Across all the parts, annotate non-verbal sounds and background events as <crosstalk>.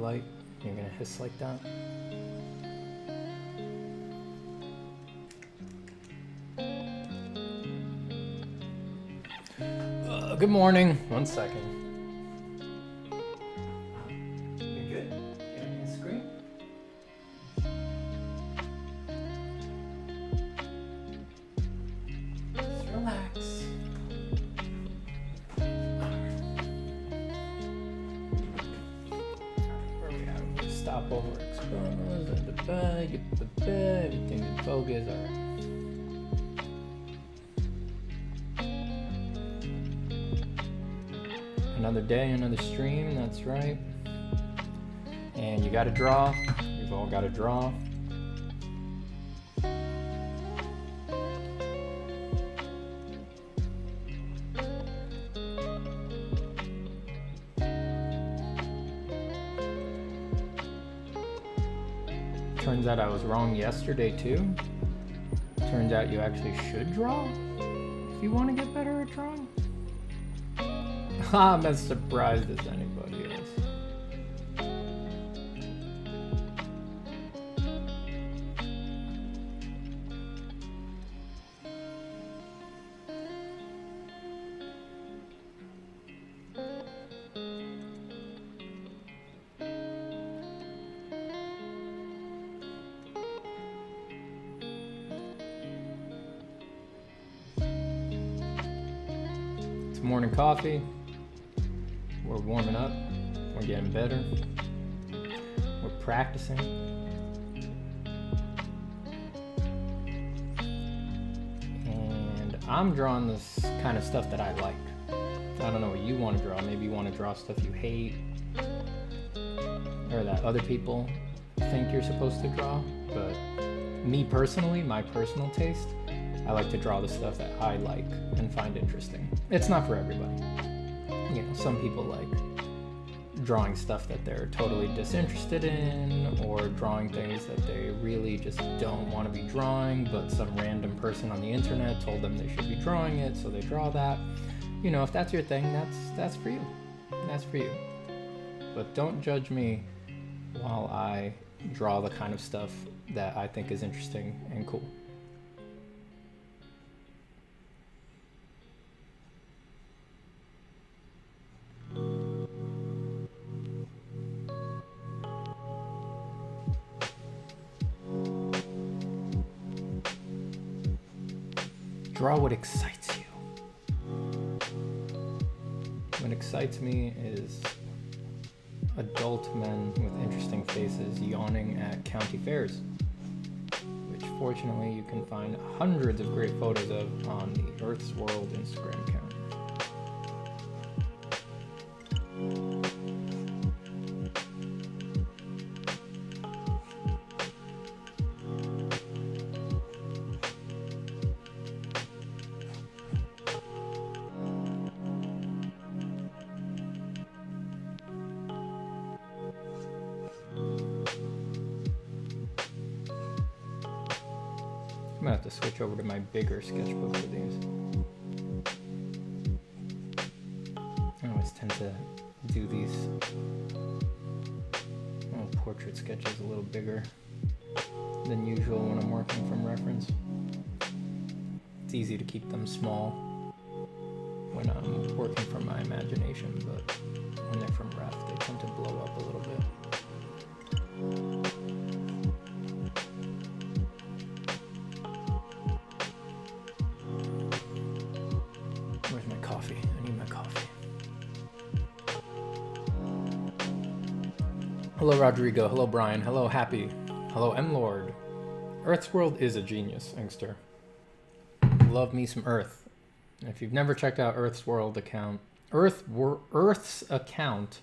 light. You're gonna hiss like that. Uh, good morning. One second. Wrong yesterday too. Turns out you actually should draw if you want to get better at drawing. <laughs> Ah, I'm as surprised as anybody Stuff you hate or that other people think you're supposed to draw. But me personally, my personal taste, I like to draw the stuff that I like and find interesting. It's not for everybody. You know, some people like drawing stuff that they're totally disinterested in or drawing things that they really just don't want to be drawing, but some random person on the internet told them they should be drawing it, so they draw that. You know, if that's your thing, that's that's for you. That's for you. But don't judge me while I draw the kind of stuff that I think is interesting and cool. Draw what excites excites me is adult men with interesting faces yawning at county fairs, which fortunately you can find hundreds of great photos of on the Earth's World Instagram account. Bigger sketchbook for these. I always tend to do these little portrait sketches a little bigger than usual when I'm working from reference. It's easy to keep them small when I'm working from my imagination, but Hello, Rodrigo. Hello, Brian. Hello, Happy. Hello, M Lord. Earth's World is a genius, Inkster. Love me some Earth. If you've never checked out Earth's World account, Earth Earth's account,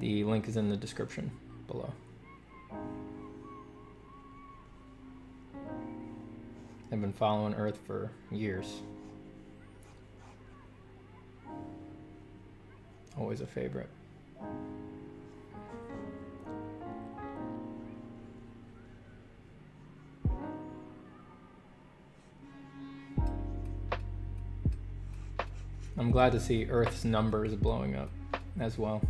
the link is in the description below. I've been following Earth for years. Always a favorite. I'm glad to see Earth's numbers blowing up as well.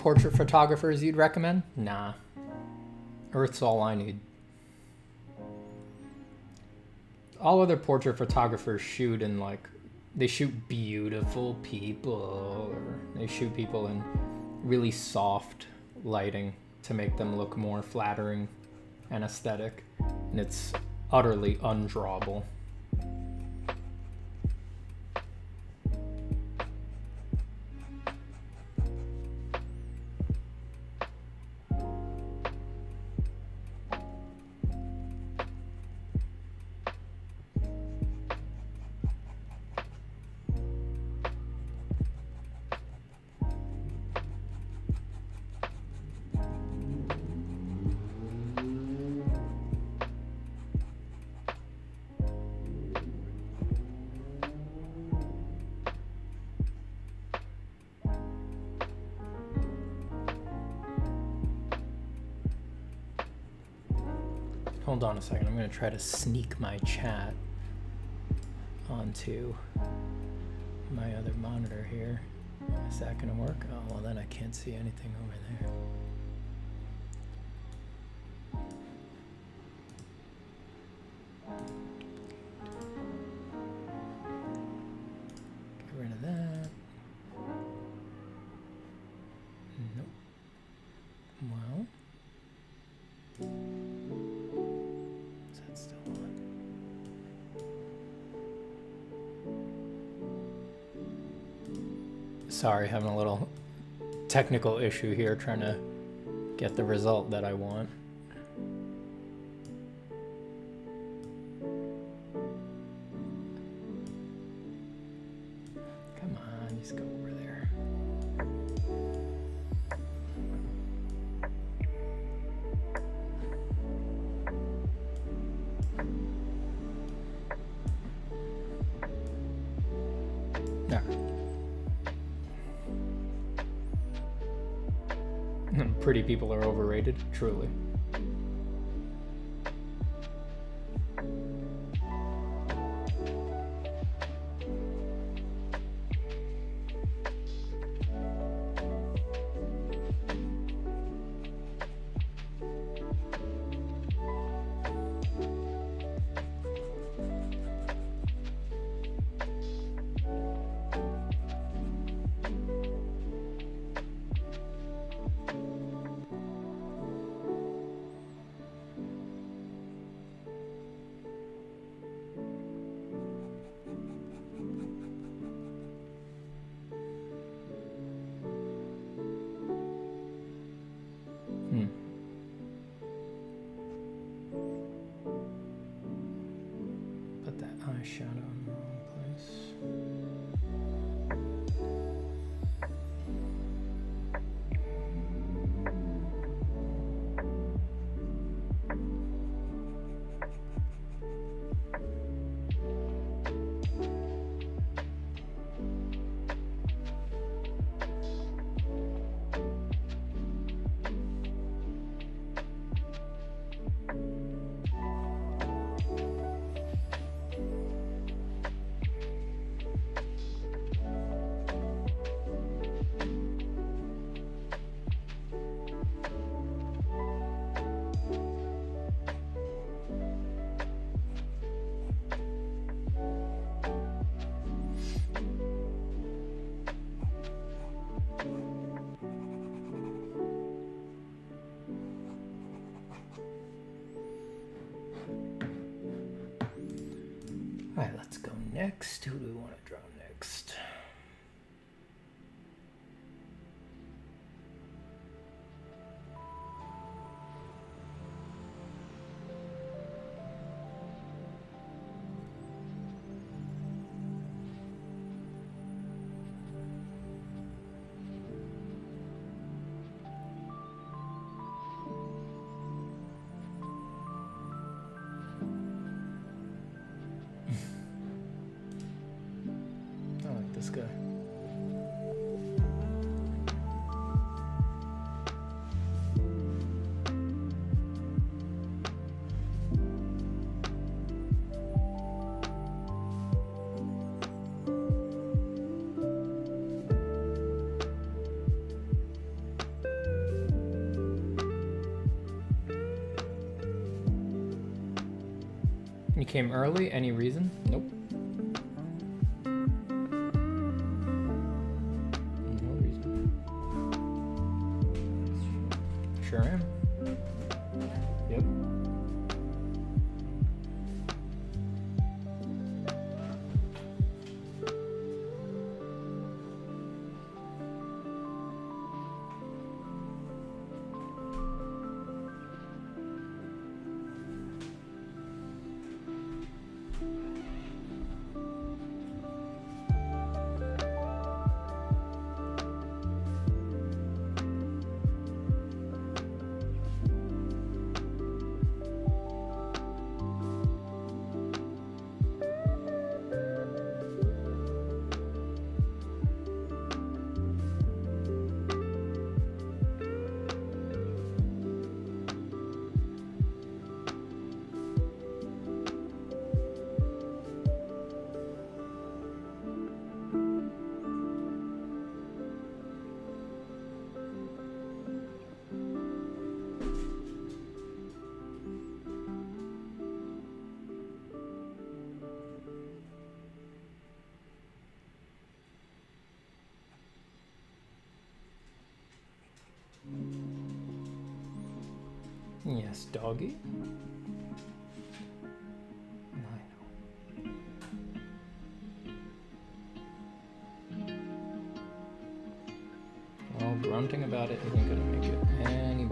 Portrait photographers you'd recommend? Nah. Earth's all I need. All other portrait photographers shoot in like they shoot beautiful people or they shoot people in really soft lighting to make them look more flattering and aesthetic and it's utterly undrawable Hold on a second. I'm going to try to sneak my chat onto my other monitor here. Is that going to work? Oh, well, then I can't see anything over there. Sorry, having a little technical issue here trying to get the result that I want. Came early? Any reason? Doggy. Well, grunting about it isn't gonna make it any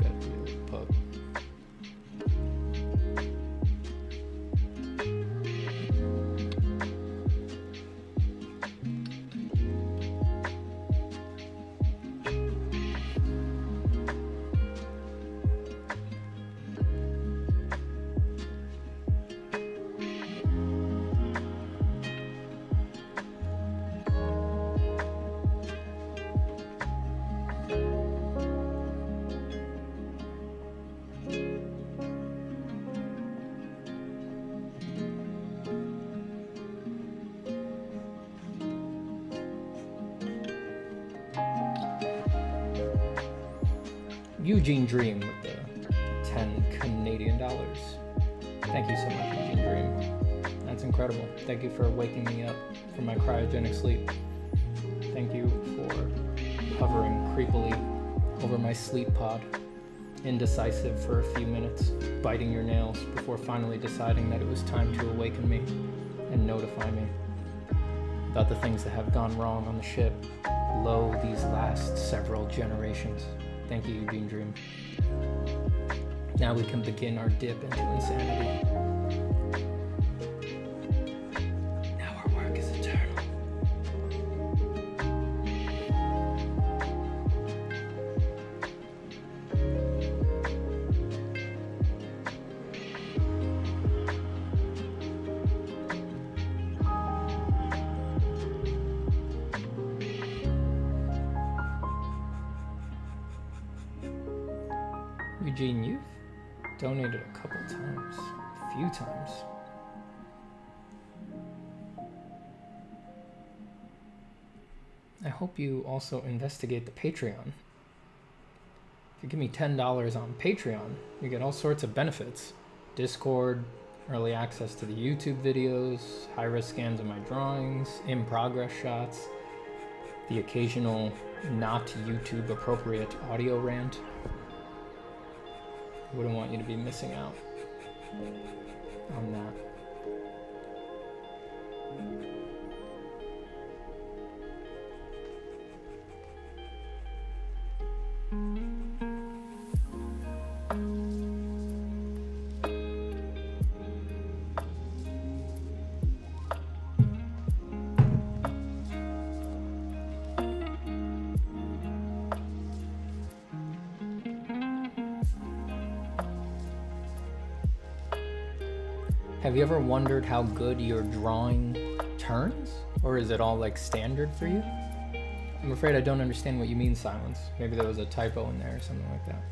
Eugene Dream with the 10 Canadian dollars. Thank you so much, Eugene Dream. That's incredible. Thank you for waking me up from my cryogenic sleep. Thank you for hovering creepily over my sleep pod, indecisive for a few minutes, biting your nails before finally deciding that it was time to awaken me and notify me about the things that have gone wrong on the ship, lo these last several generations. Thank you, Eugene Dream. Now we can begin our dip into insanity. I hope you also investigate the Patreon. If you give me $10 on Patreon, you get all sorts of benefits Discord, early access to the YouTube videos, high res scans of my drawings, in progress shots, the occasional not YouTube appropriate audio rant. I wouldn't want you to be missing out on that. Ever wondered how good your drawing turns? Or is it all like standard for you? I'm afraid I don't understand what you mean, silence. Maybe there was a typo in there or something like that.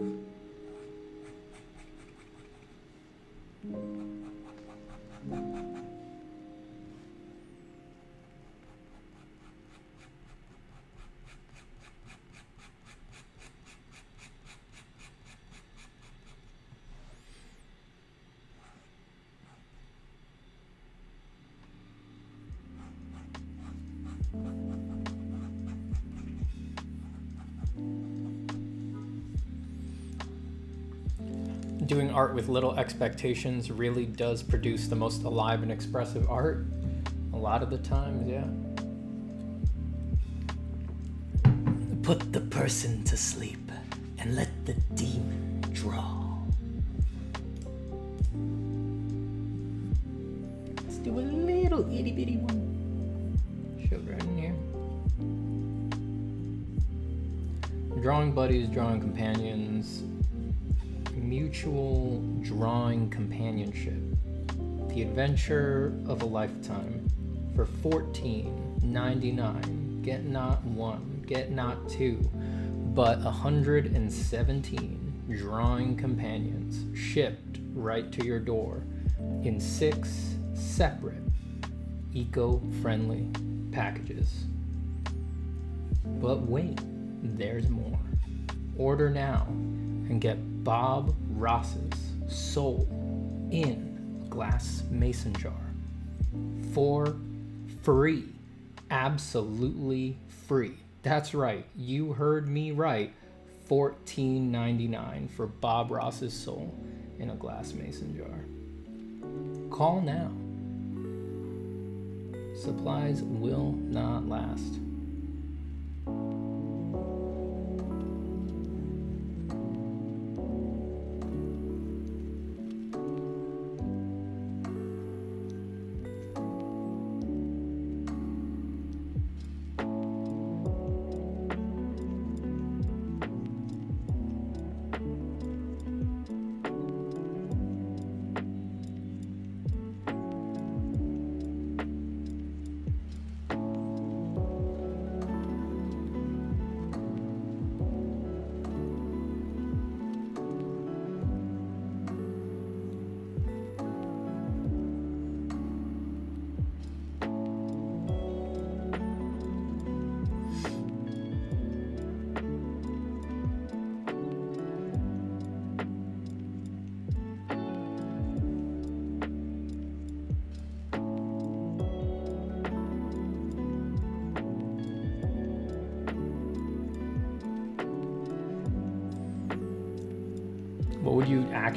you. Art with little expectations really does produce the most alive and expressive art. A lot of the times, yeah. Put the person to sleep and let the demon The adventure of a lifetime for 14.99. Get not one, get not two, but 117 drawing companions shipped right to your door in six separate eco-friendly packages. But wait, there's more. Order now and get Bob Ross's soul in a glass mason jar for free. Absolutely free. That's right. You heard me right. $14.99 for Bob Ross's soul in a glass mason jar. Call now. Supplies will not last.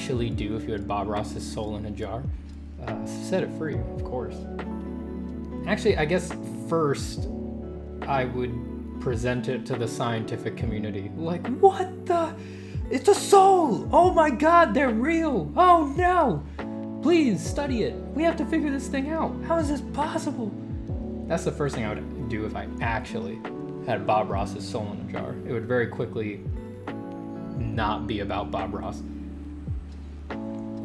Actually do if you had Bob Ross's soul in a jar? Uh, set it free, of course. Actually, I guess first I would present it to the scientific community. Like, what the? It's a soul! Oh my god, they're real! Oh no! Please study it. We have to figure this thing out. How is this possible? That's the first thing I would do if I actually had Bob Ross's soul in a jar. It would very quickly not be about Bob Ross.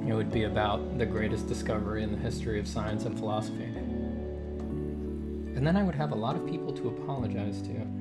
It would be about the greatest discovery in the history of science and philosophy. And then I would have a lot of people to apologize to.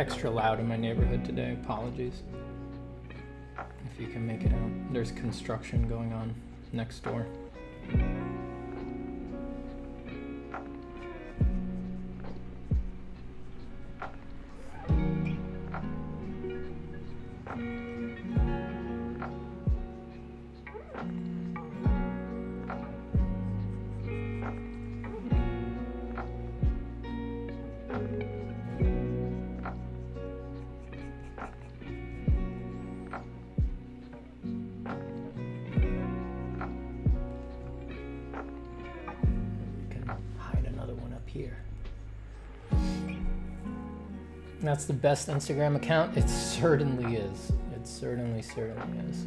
Extra loud in my neighborhood today. Apologies. If you can make it out, there's construction going on next door. That's the best Instagram account? It certainly is. It certainly, certainly is.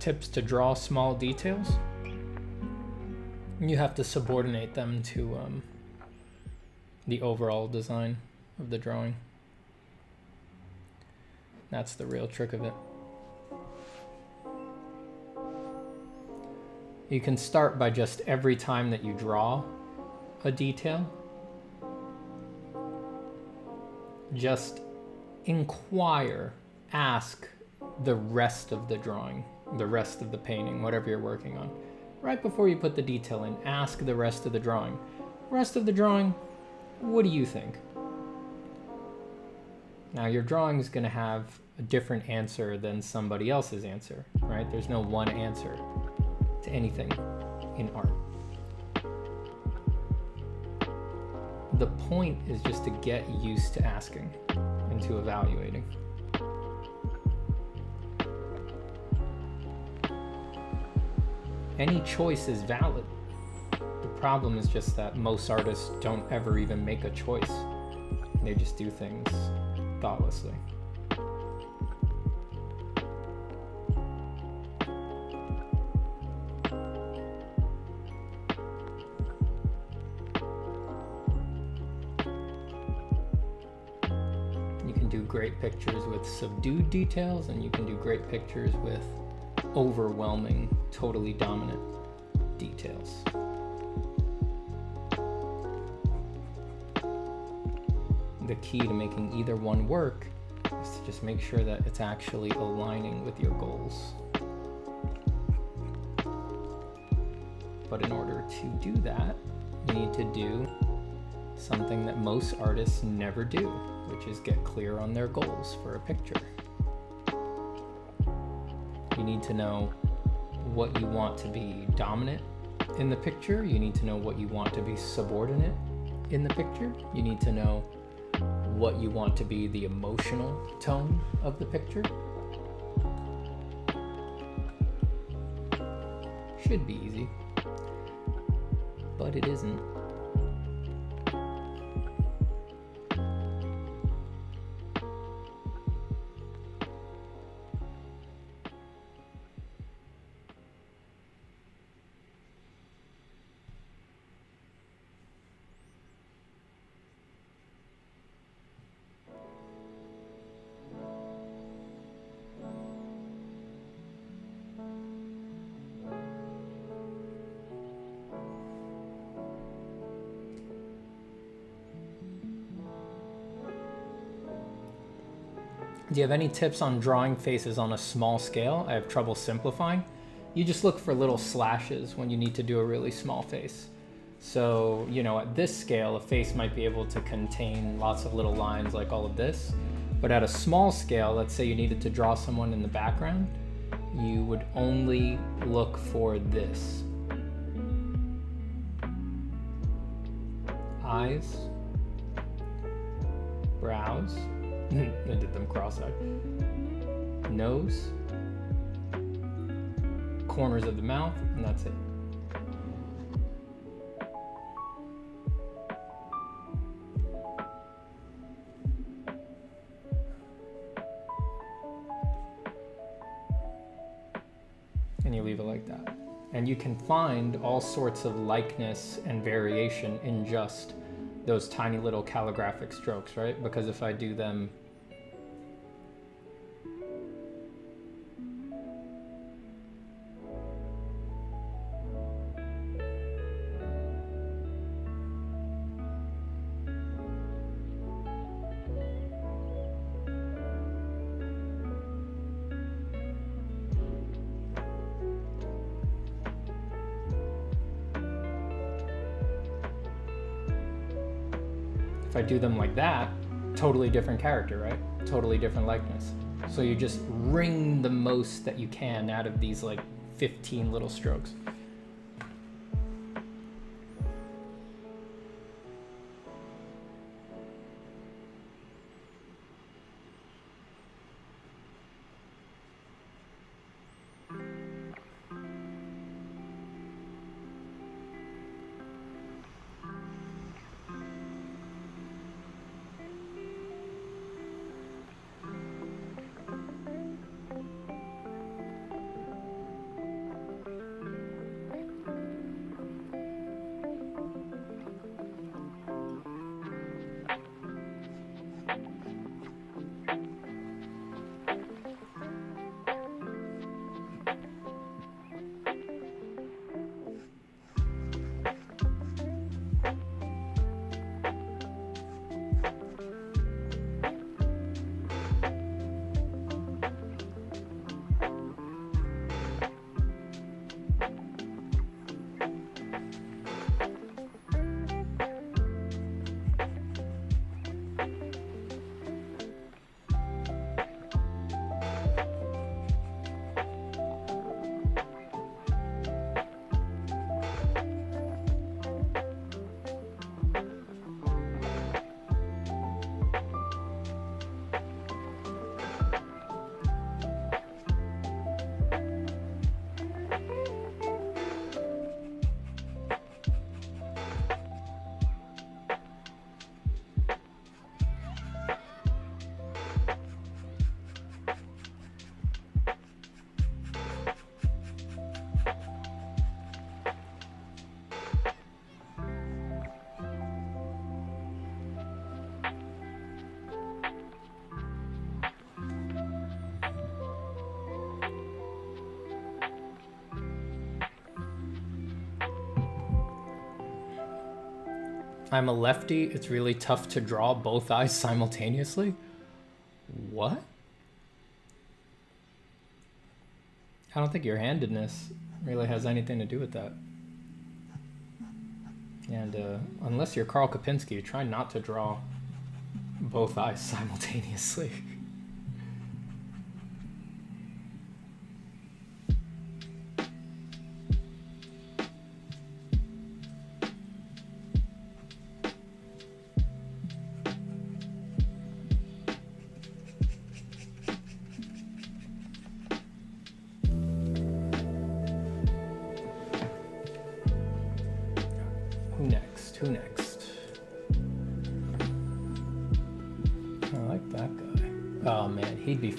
tips to draw small details. You have to subordinate them to um, the overall design of the drawing. That's the real trick of it. You can start by just every time that you draw a detail, just inquire, ask the rest of the drawing the rest of the painting, whatever you're working on. Right before you put the detail in, ask the rest of the drawing. Rest of the drawing, what do you think? Now your drawing is going to have a different answer than somebody else's answer, right? There's no one answer to anything in art. The point is just to get used to asking and to evaluating. Any choice is valid. The problem is just that most artists don't ever even make a choice. They just do things thoughtlessly. You can do great pictures with subdued details, and you can do great pictures with overwhelming, totally dominant details. The key to making either one work is to just make sure that it's actually aligning with your goals. But in order to do that, you need to do something that most artists never do, which is get clear on their goals for a picture. You need to know what you want to be dominant in the picture. You need to know what you want to be subordinate in the picture. You need to know what you want to be the emotional tone of the picture. Should be easy, but it isn't. Do you have any tips on drawing faces on a small scale? I have trouble simplifying. You just look for little slashes when you need to do a really small face. So, you know, at this scale, a face might be able to contain lots of little lines like all of this. But at a small scale, let's say you needed to draw someone in the background, you would only look for this. Eyes, brows, <laughs> I did them cross-eyed. Nose, corners of the mouth, and that's it. And you leave it like that. And you can find all sorts of likeness and variation in just those tiny little calligraphic strokes, right? Because if I do them If I do them like that, totally different character, right? Totally different likeness. So you just wring the most that you can out of these like 15 little strokes. I'm a lefty. It's really tough to draw both eyes simultaneously. What? I don't think your handedness really has anything to do with that. And uh, unless you're Karl Kopinski, try not to draw both eyes <laughs> simultaneously.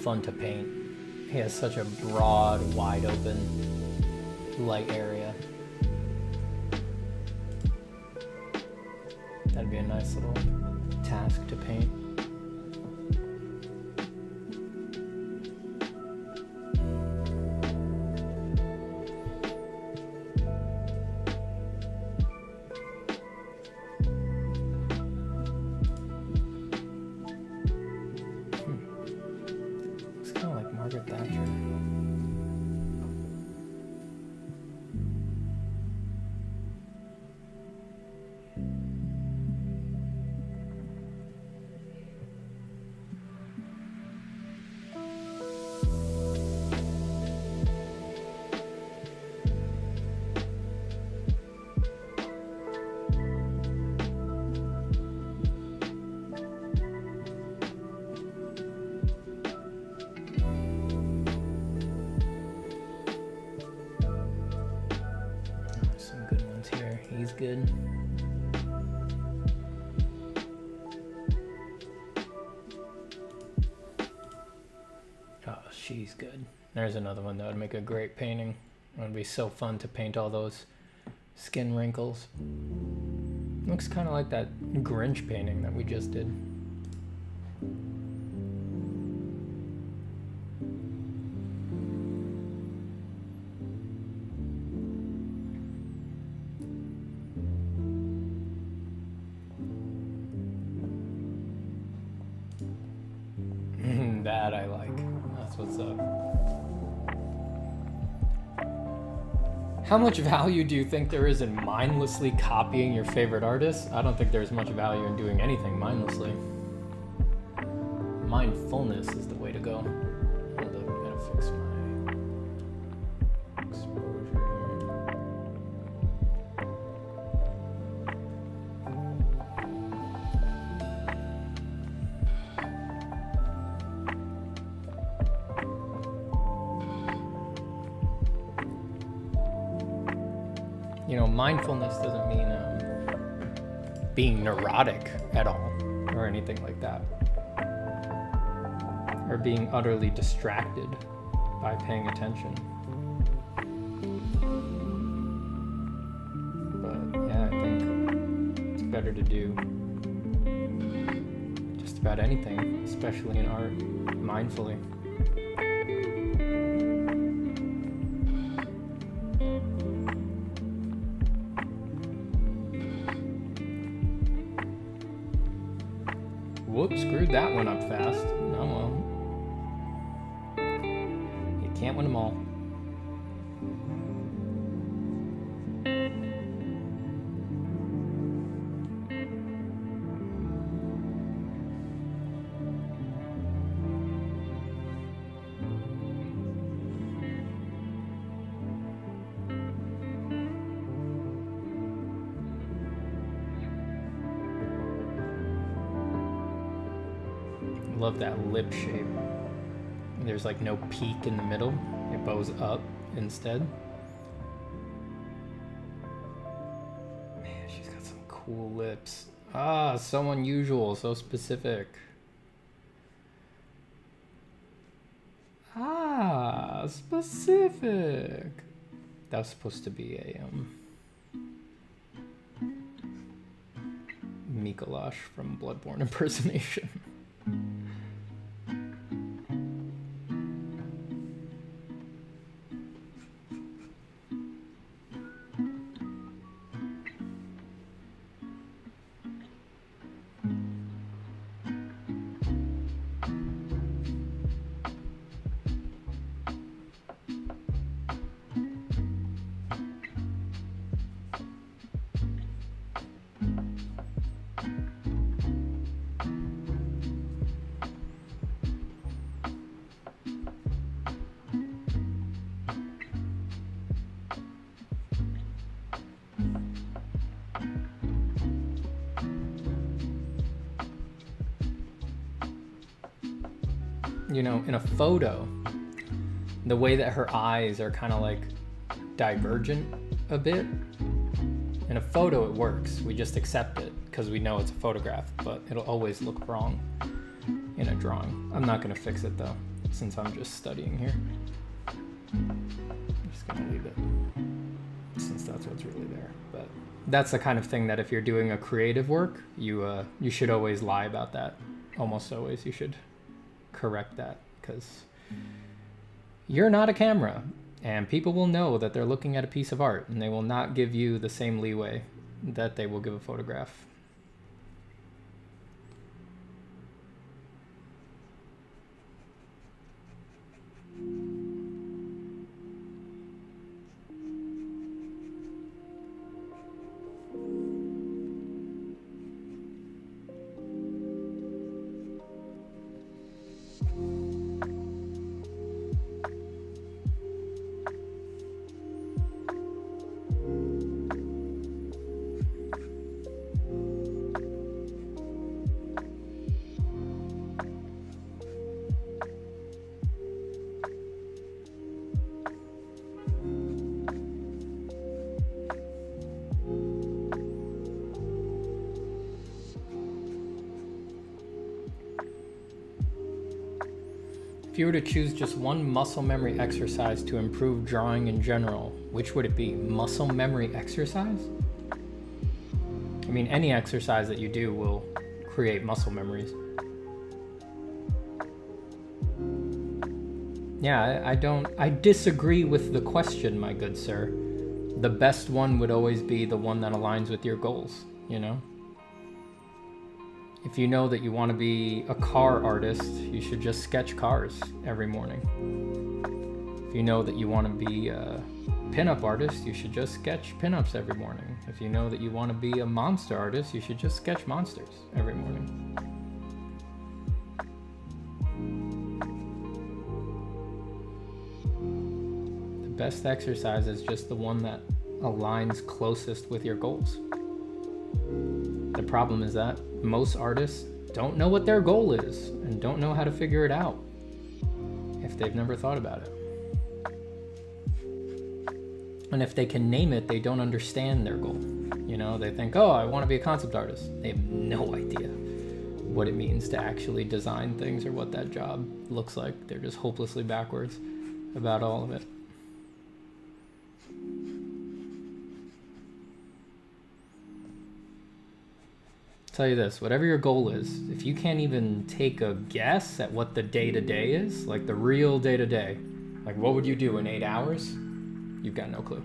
Fun to paint. He has such a broad, wide open light area. That'd be a nice little task to paint. There's another one that would make a great painting. It would be so fun to paint all those skin wrinkles. Looks kind of like that Grinch painting that we just did. How much value do you think there is in mindlessly copying your favorite artists? I don't think there's much value in doing anything mindlessly. Mindfulness is the way to go. Neurotic at all or anything like that. Or being utterly distracted by paying attention. But yeah, I think it's better to do just about anything, especially in art, mindfully. Shape. There's like no peak in the middle. It bows up instead. Man, she's got some cool lips. Ah, so unusual, so specific. Ah, specific. That was supposed to be a um Micolash from Bloodborne <laughs> impersonation. In a photo, the way that her eyes are kind of like divergent a bit. In a photo, it works. We just accept it because we know it's a photograph, but it'll always look wrong in a drawing. I'm not going to fix it though, since I'm just studying here. I'm just going to leave it since that's what's really there. But that's the kind of thing that if you're doing a creative work, you uh, you should always lie about that. Almost always, you should correct that because you're not a camera, and people will know that they're looking at a piece of art, and they will not give you the same leeway that they will give a photograph. To choose just one muscle memory exercise to improve drawing in general, which would it be? Muscle memory exercise? I mean, any exercise that you do will create muscle memories. Yeah, I, I don't. I disagree with the question, my good sir. The best one would always be the one that aligns with your goals, you know? If you know that you want to be a car artist, you should just sketch cars every morning. If you know that you want to be a pinup artist, you should just sketch pinups every morning. If you know that you want to be a monster artist, you should just sketch monsters every morning. The best exercise is just the one that aligns closest with your goals. Problem is that most artists don't know what their goal is and don't know how to figure it out if they've never thought about it. And if they can name it, they don't understand their goal. You know, they think, oh, I want to be a concept artist. They have no idea what it means to actually design things or what that job looks like. They're just hopelessly backwards about all of it. Tell you this whatever your goal is if you can't even take a guess at what the day to day is like the real day to day like what would you do in eight hours? You've got no clue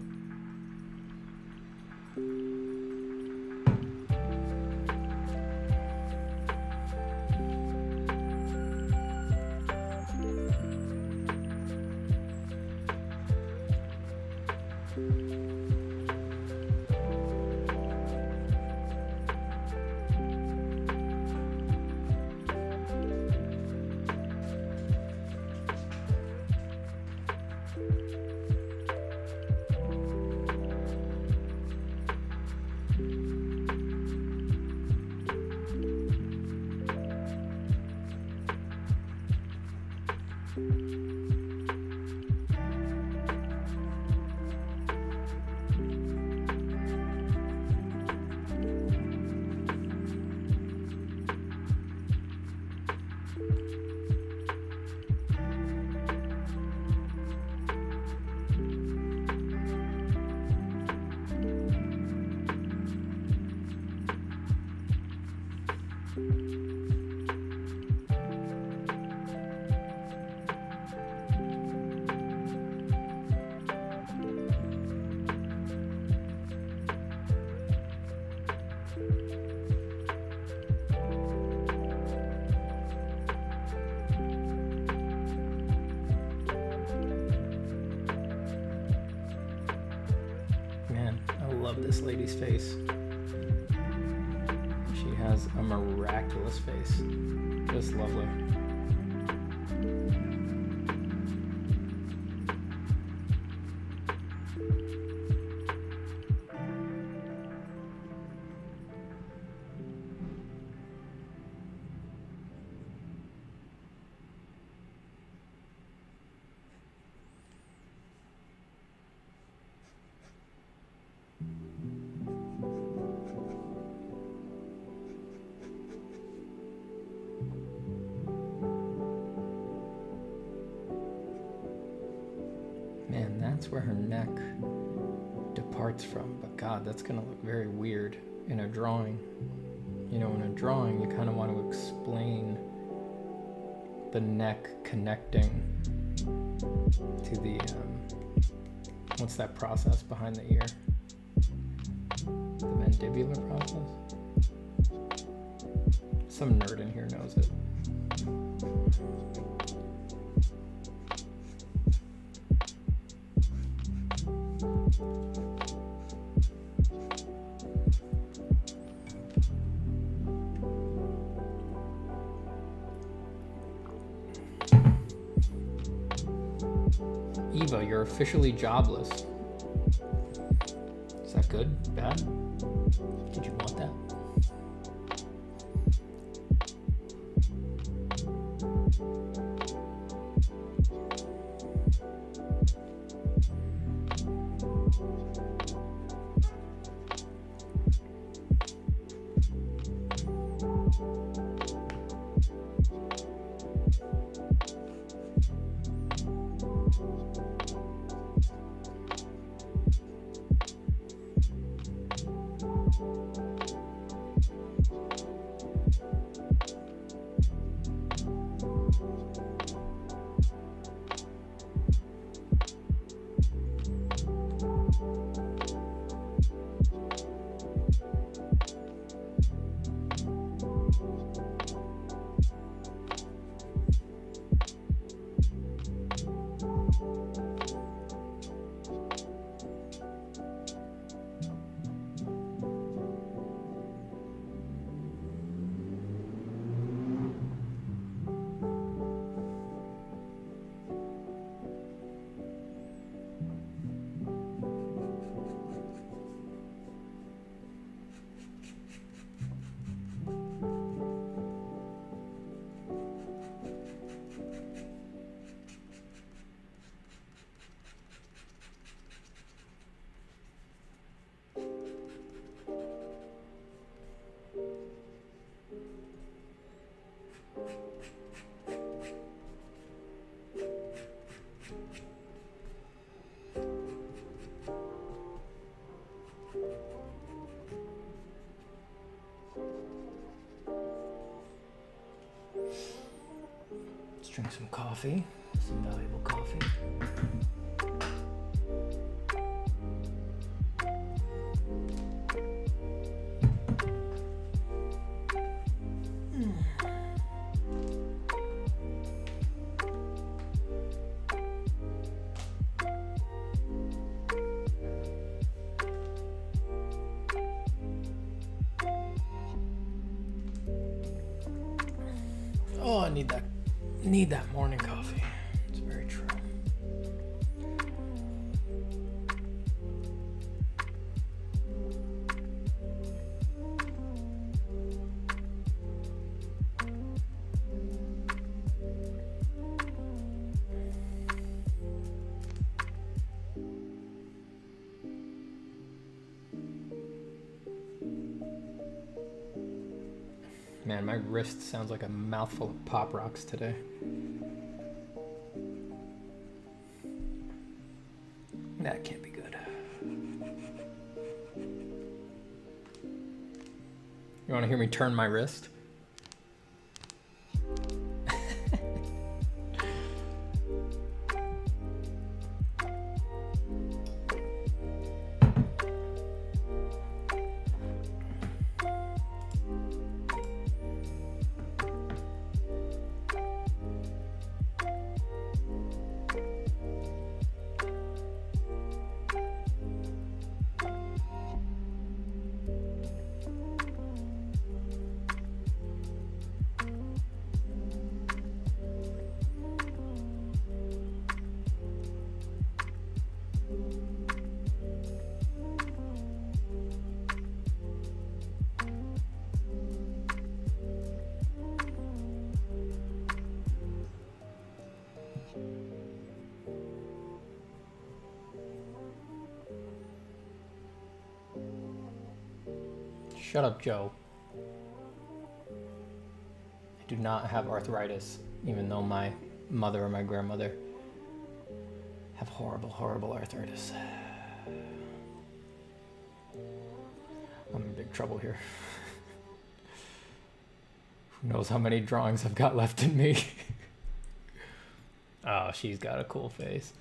that process behind the ear? Eva, you're officially jobless. Is that good? Bad? Did you want that? Drink some coffee, some valuable coffee. Wrist sounds like a mouthful of pop rocks today. That can't be good. You want to hear me turn my wrist? Shut up, Joe. I do not have arthritis, even though my mother or my grandmother have horrible, horrible arthritis. I'm in big trouble here. <laughs> Who knows how many drawings I've got left in me? <laughs> oh, she's got a cool face.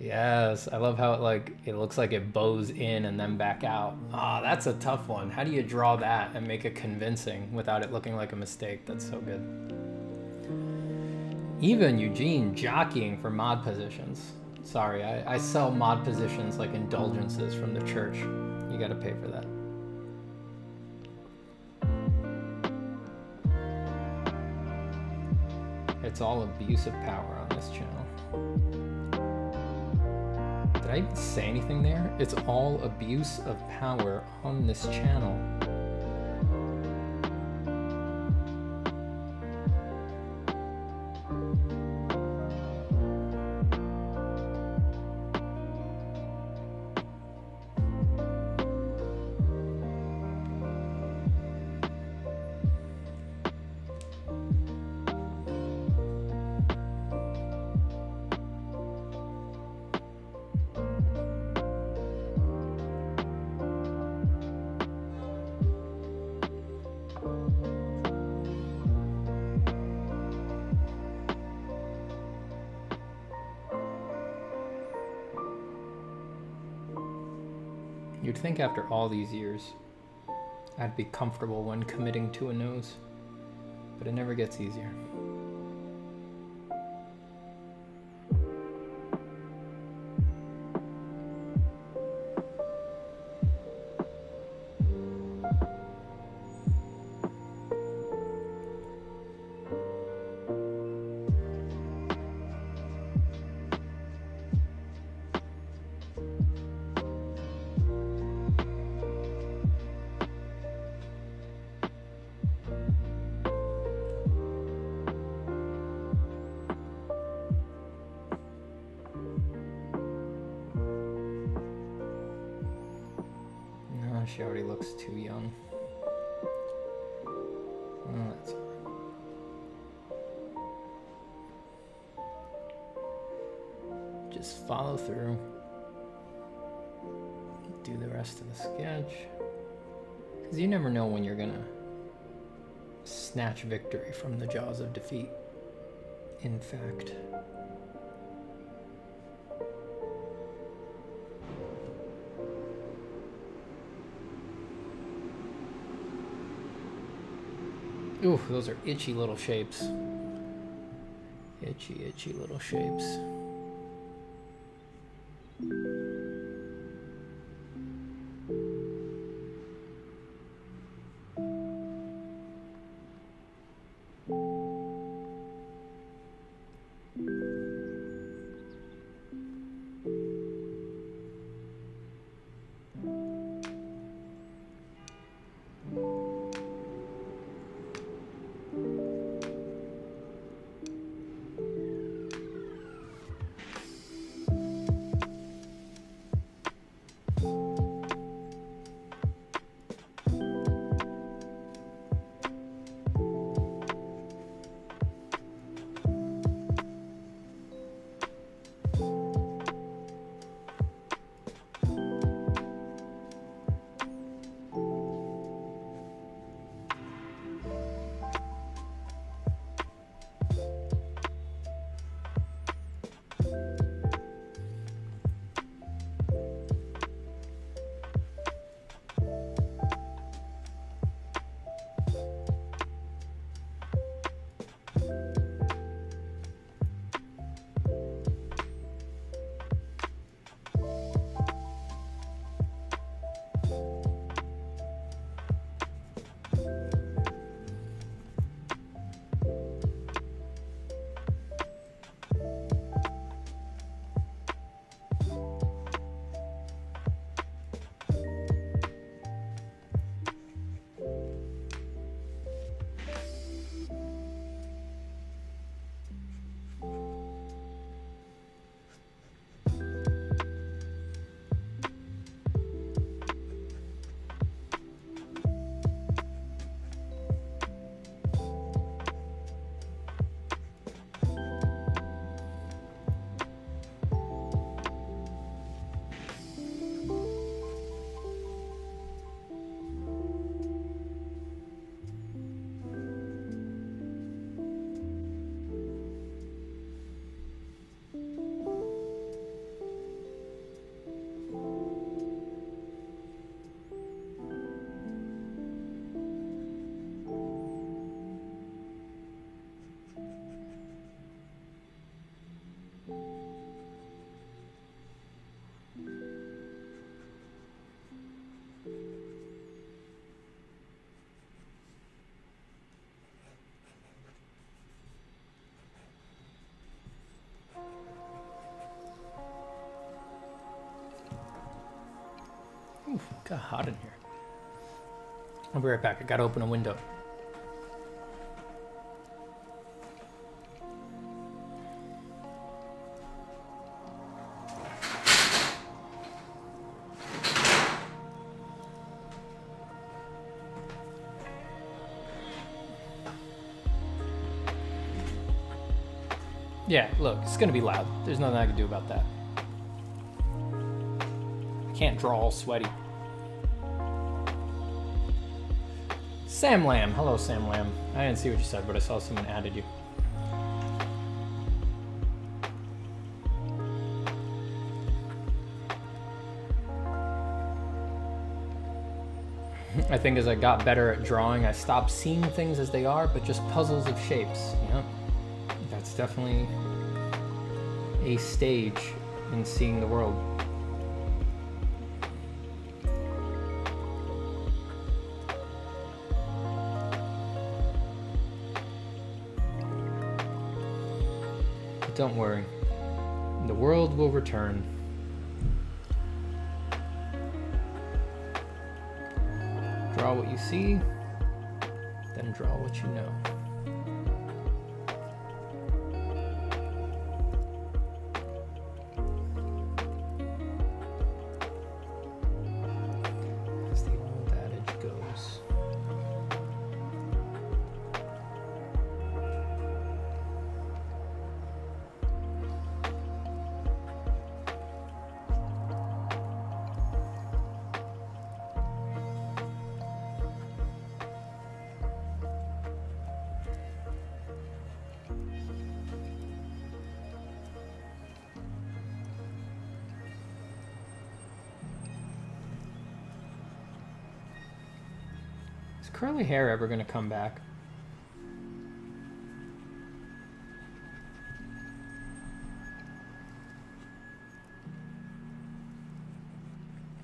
Yes, I love how it like it looks like it bows in and then back out. Ah, oh, that's a tough one. How do you draw that and make it convincing without it looking like a mistake? That's so good. Even Eugene jockeying for mod positions. Sorry, I, I sell mod positions like indulgences from the church. You gotta pay for that. It's all abuse of power on this channel. I say anything there? It's all abuse of power on this channel. After all these years, I'd be comfortable when committing to a nose, but it never gets easier. Victory from the jaws of defeat. In fact, Ooh, those are itchy little shapes. Itchy, itchy little shapes. Oof, got hot in here. I'll be right back. I gotta open a window. Look, it's gonna be loud. There's nothing I can do about that. I can't draw all sweaty. Sam Lamb. Hello, Sam Lamb. I didn't see what you said, but I saw someone added you. <laughs> I think as I got better at drawing, I stopped seeing things as they are, but just puzzles of shapes. You know? That's definitely a stage in seeing the world. But don't worry, the world will return. Draw what you see, then draw what you know. Hair ever going to come back?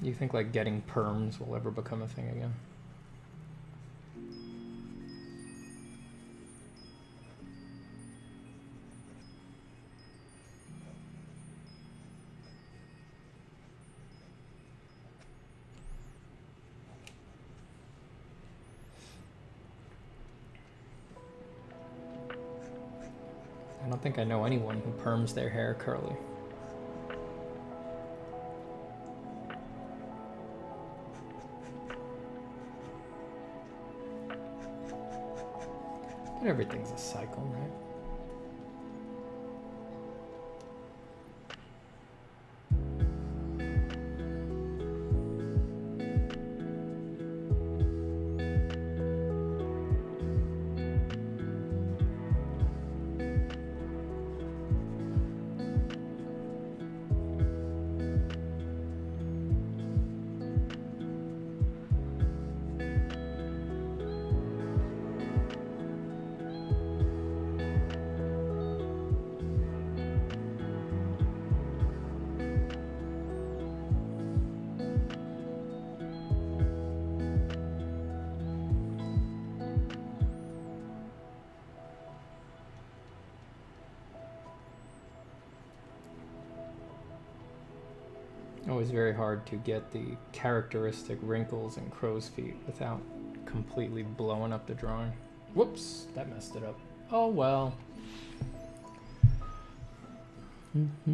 Do you think like getting perms will ever become a thing again? I know anyone who perms their hair curly. But everything's a cycle, right? Hard to get the characteristic wrinkles and crow's feet without completely blowing up the drawing. Whoops, that messed it up. Oh well. <laughs>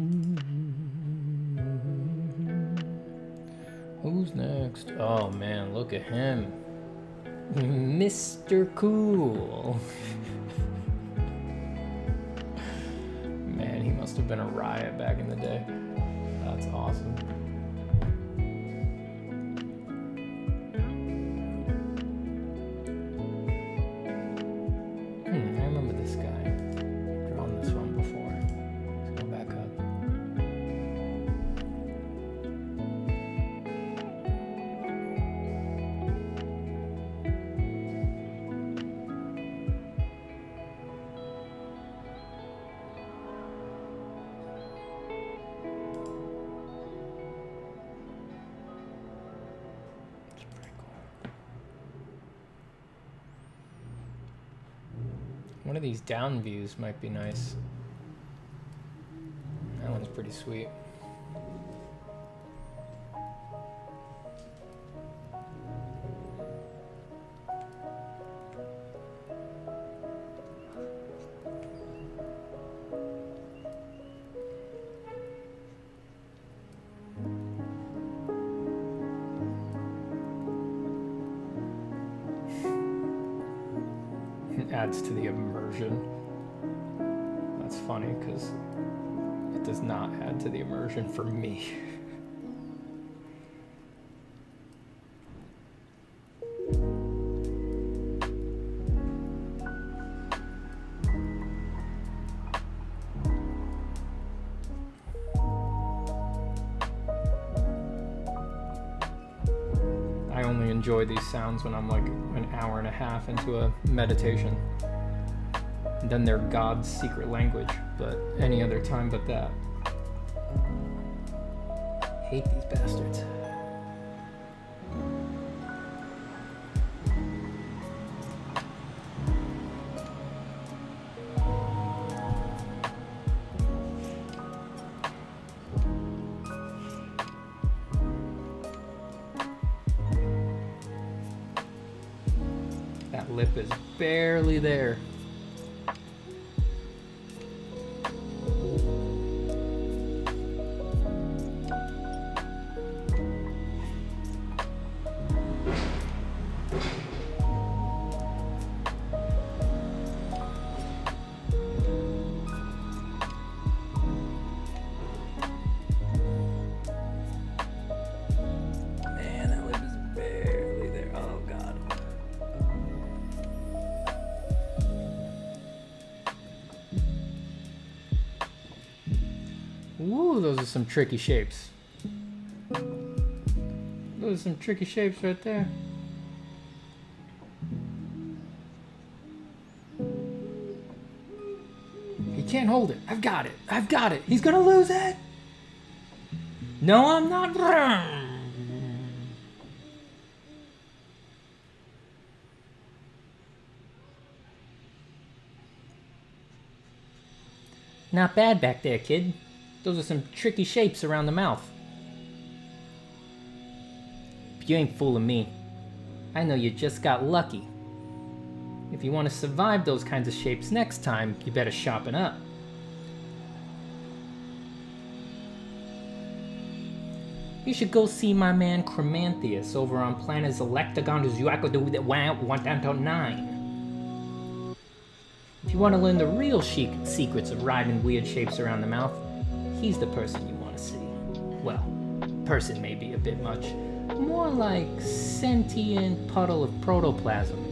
Who's next? Oh man, look at him. Mr. Cool. <laughs> man, he must have been a riot back in the day. That's awesome. Down views might be nice. That one's pretty sweet. Enjoy these sounds when I'm like an hour and a half into a meditation. And then they're God's secret language, but any other time but that. Hate these bastards. Some tricky shapes. Those are some tricky shapes right there. He can't hold it. I've got it. I've got it. He's gonna lose it. No, I'm not. Not bad back there, kid. Those are some tricky shapes around the mouth. You ain't fooling me. I know you just got lucky. If you want to survive those kinds of shapes next time, you better sharpen up. You should go see my man Cremanthius over on planet Electagon Zuakodu 1.9. If you want to learn the real chic secrets of rhyming weird shapes around the mouth, he's the person you want to see. Well, person may be a bit much. More like sentient puddle of protoplasm.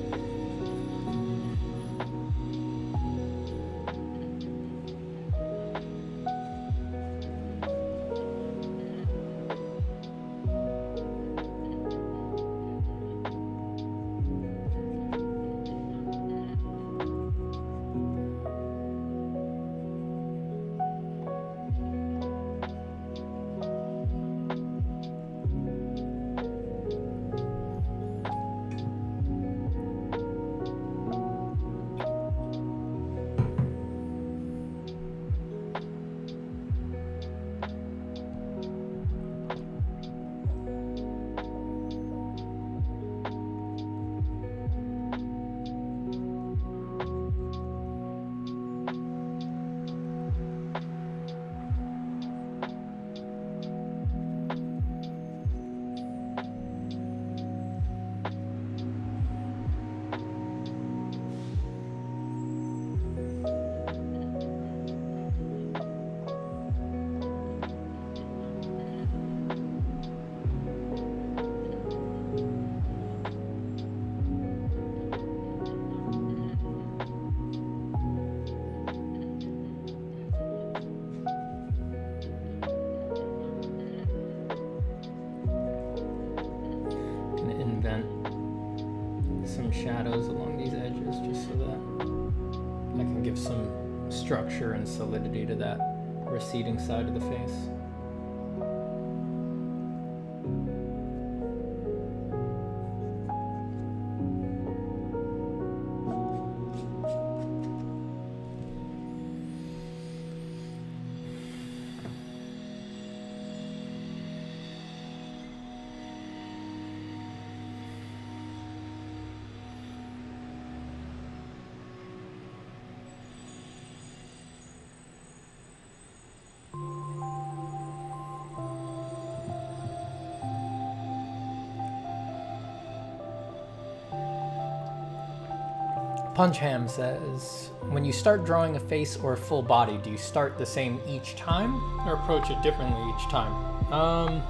Punchham says, when you start drawing a face or a full body, do you start the same each time or approach it differently each time? Um,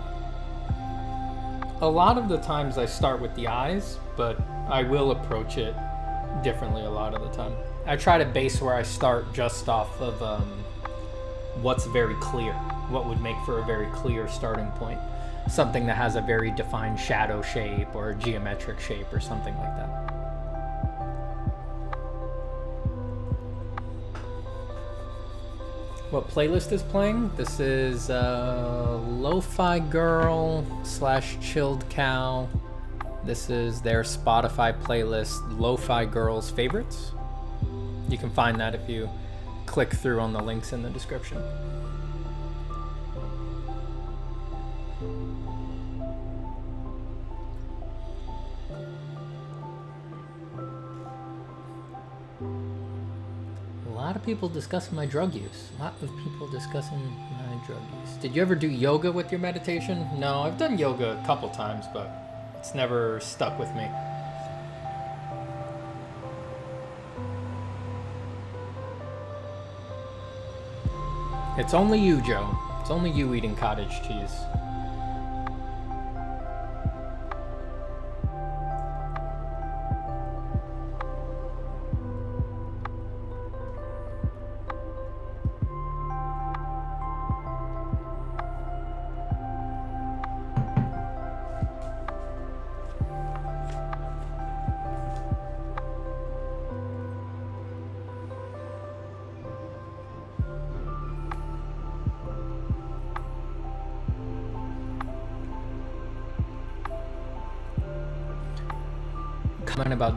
a lot of the times I start with the eyes, but I will approach it differently a lot of the time. I try to base where I start just off of um, what's very clear, what would make for a very clear starting point. Something that has a very defined shadow shape or geometric shape or something like that. What playlist is playing. This is uh, Lo-Fi Girl slash Chilled Cow. This is their Spotify playlist, Lo-Fi Girls Favorites. You can find that if you click through on the links in the description. People discussing my drug use. A lot of people discussing my drug use. Did you ever do yoga with your meditation? No, I've done yoga a couple times, but it's never stuck with me. It's only you, Joe. It's only you eating cottage cheese.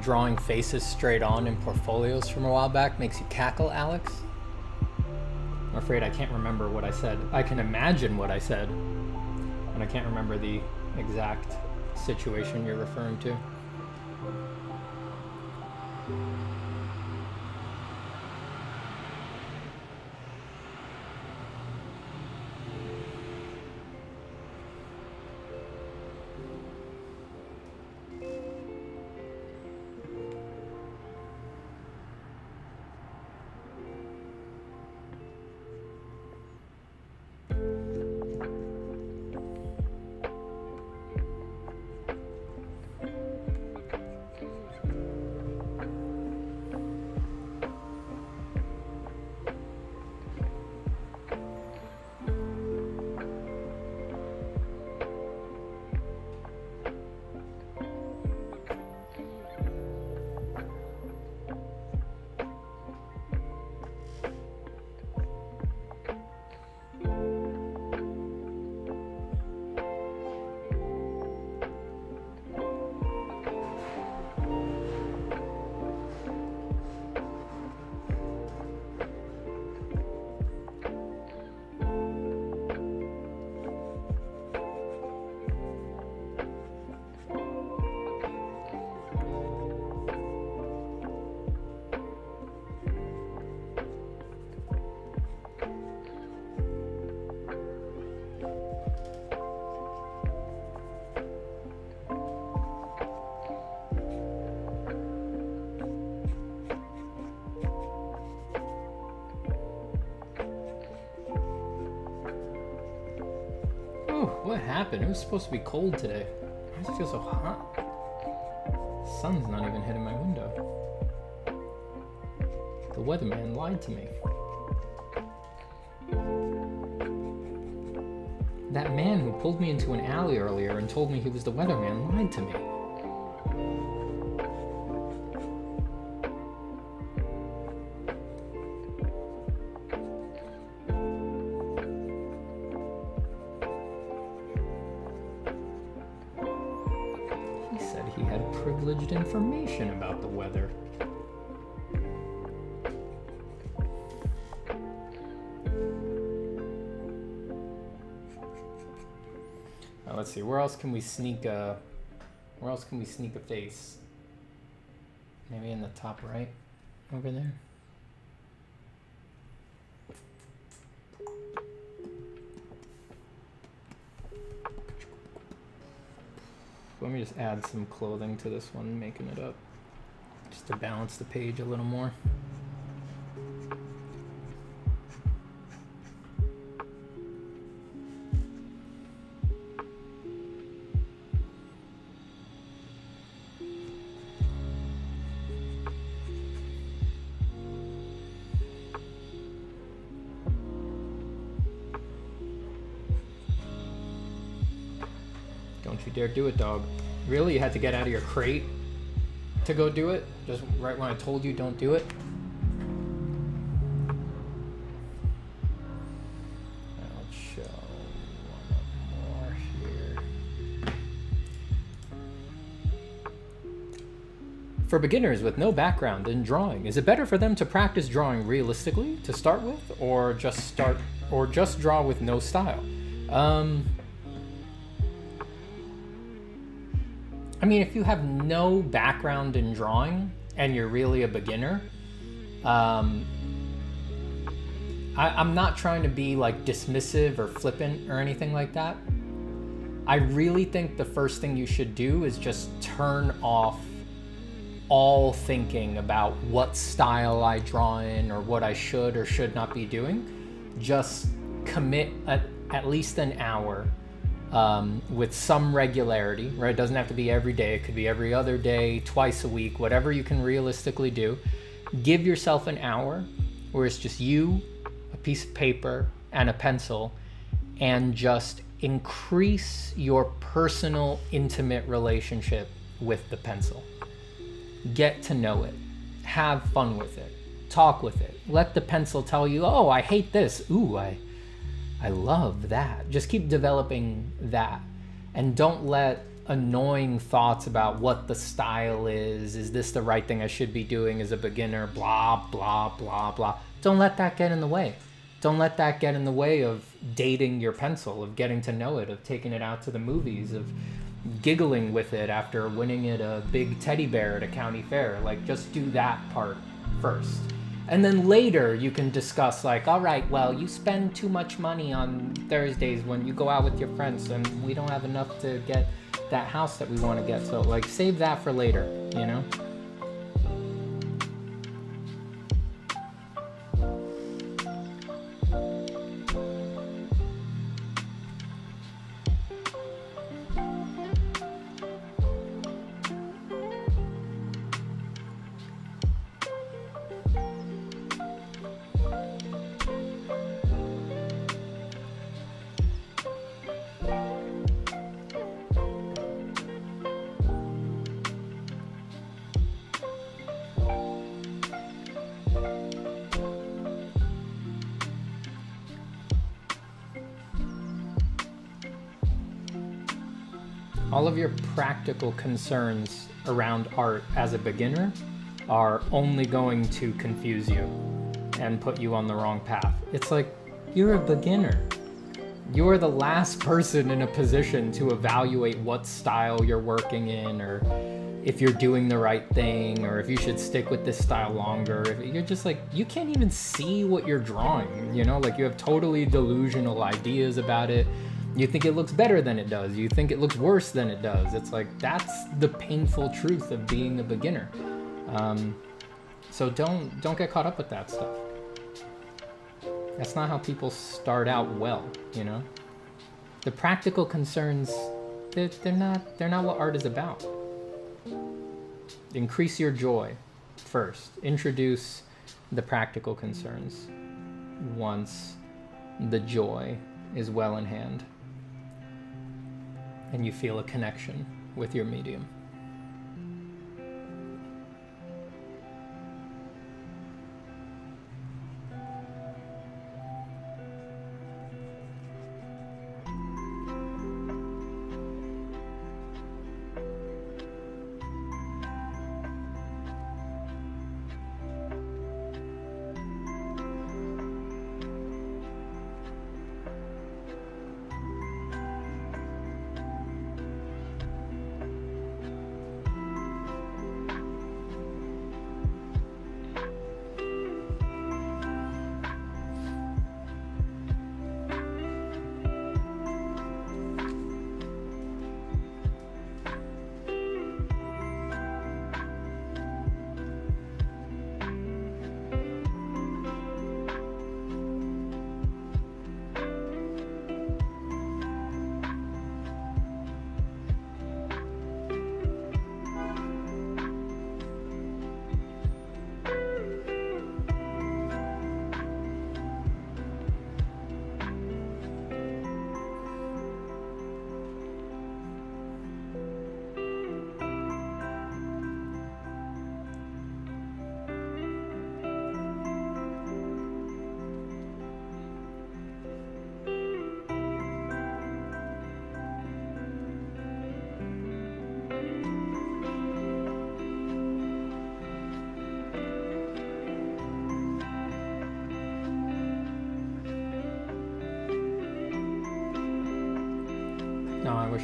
Drawing faces straight on in portfolios from a while back makes you cackle, Alex? I'm afraid I can't remember what I said. I can imagine what I said, but I can't remember the exact situation you're referring to. Happened? It was supposed to be cold today. Why does it feel so hot? The sun's not even hitting my window. The weatherman lied to me. That man who pulled me into an alley earlier and told me he was the weatherman lied to me. Information about the weather. Now, let's see, where else can we sneak a, where else can we sneak a face? Maybe in the top right, over there. Me just add some clothing to this one, making it up. Just to balance the page a little more. Don't you dare do it, dog. Really? You had to get out of your crate to go do it? Just right when I told you don't do it? For beginners with no background in drawing, is it better for them to practice drawing realistically to start with, or just start, or just draw with no style? Um, mean, if you have no background in drawing and you're really a beginner, um, I, I'm not trying to be like dismissive or flippant or anything like that. I really think the first thing you should do is just turn off all thinking about what style I draw in or what I should or should not be doing. Just commit at, at least an hour um, with some regularity, right? It doesn't have to be every day, it could be every other day, twice a week, whatever you can realistically do. Give yourself an hour where it's just you, a piece of paper, and a pencil, and just increase your personal, intimate relationship with the pencil. Get to know it, have fun with it, talk with it. Let the pencil tell you, oh, I hate this. Ooh, I I love that. Just keep developing that. And don't let annoying thoughts about what the style is, is this the right thing I should be doing as a beginner, blah, blah, blah, blah. Don't let that get in the way. Don't let that get in the way of dating your pencil, of getting to know it, of taking it out to the movies, of giggling with it after winning it a big teddy bear at a county fair. Like, just do that part first. And then later you can discuss like, all right, well, you spend too much money on Thursdays when you go out with your friends and we don't have enough to get that house that we want to get. So like save that for later, you know? All of your practical concerns around art as a beginner are only going to confuse you and put you on the wrong path. It's like you're a beginner. You're the last <laughs> person in a position to evaluate what style you're working in or if you're doing the right thing or if you should stick with this style longer. You're just like, you can't even see what you're drawing, you know? Like you have totally delusional ideas about it you think it looks better than it does. You think it looks worse than it does. It's like that's the painful truth of being a beginner. Um, so don't don't get caught up with that stuff. That's not how people start out well, you know. The practical concerns, they're, they're not they're not what art is about. Increase your joy first. Introduce the practical concerns once the joy is well in hand and you feel a connection with your medium.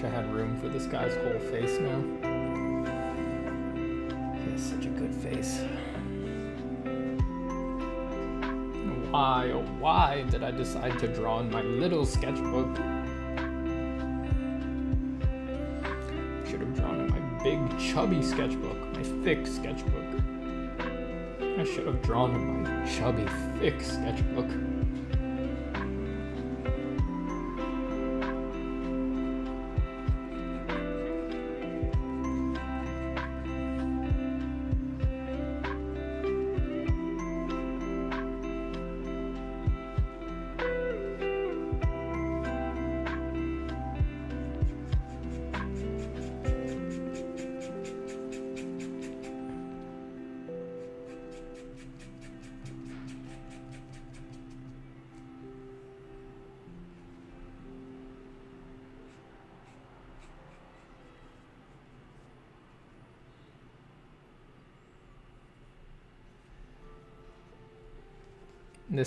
Wish I had room for this guy's whole face now. He has such a good face. Why, oh why did I decide to draw in my little sketchbook? Should have drawn in my big chubby sketchbook, my thick sketchbook. I should have drawn in my chubby thick sketchbook.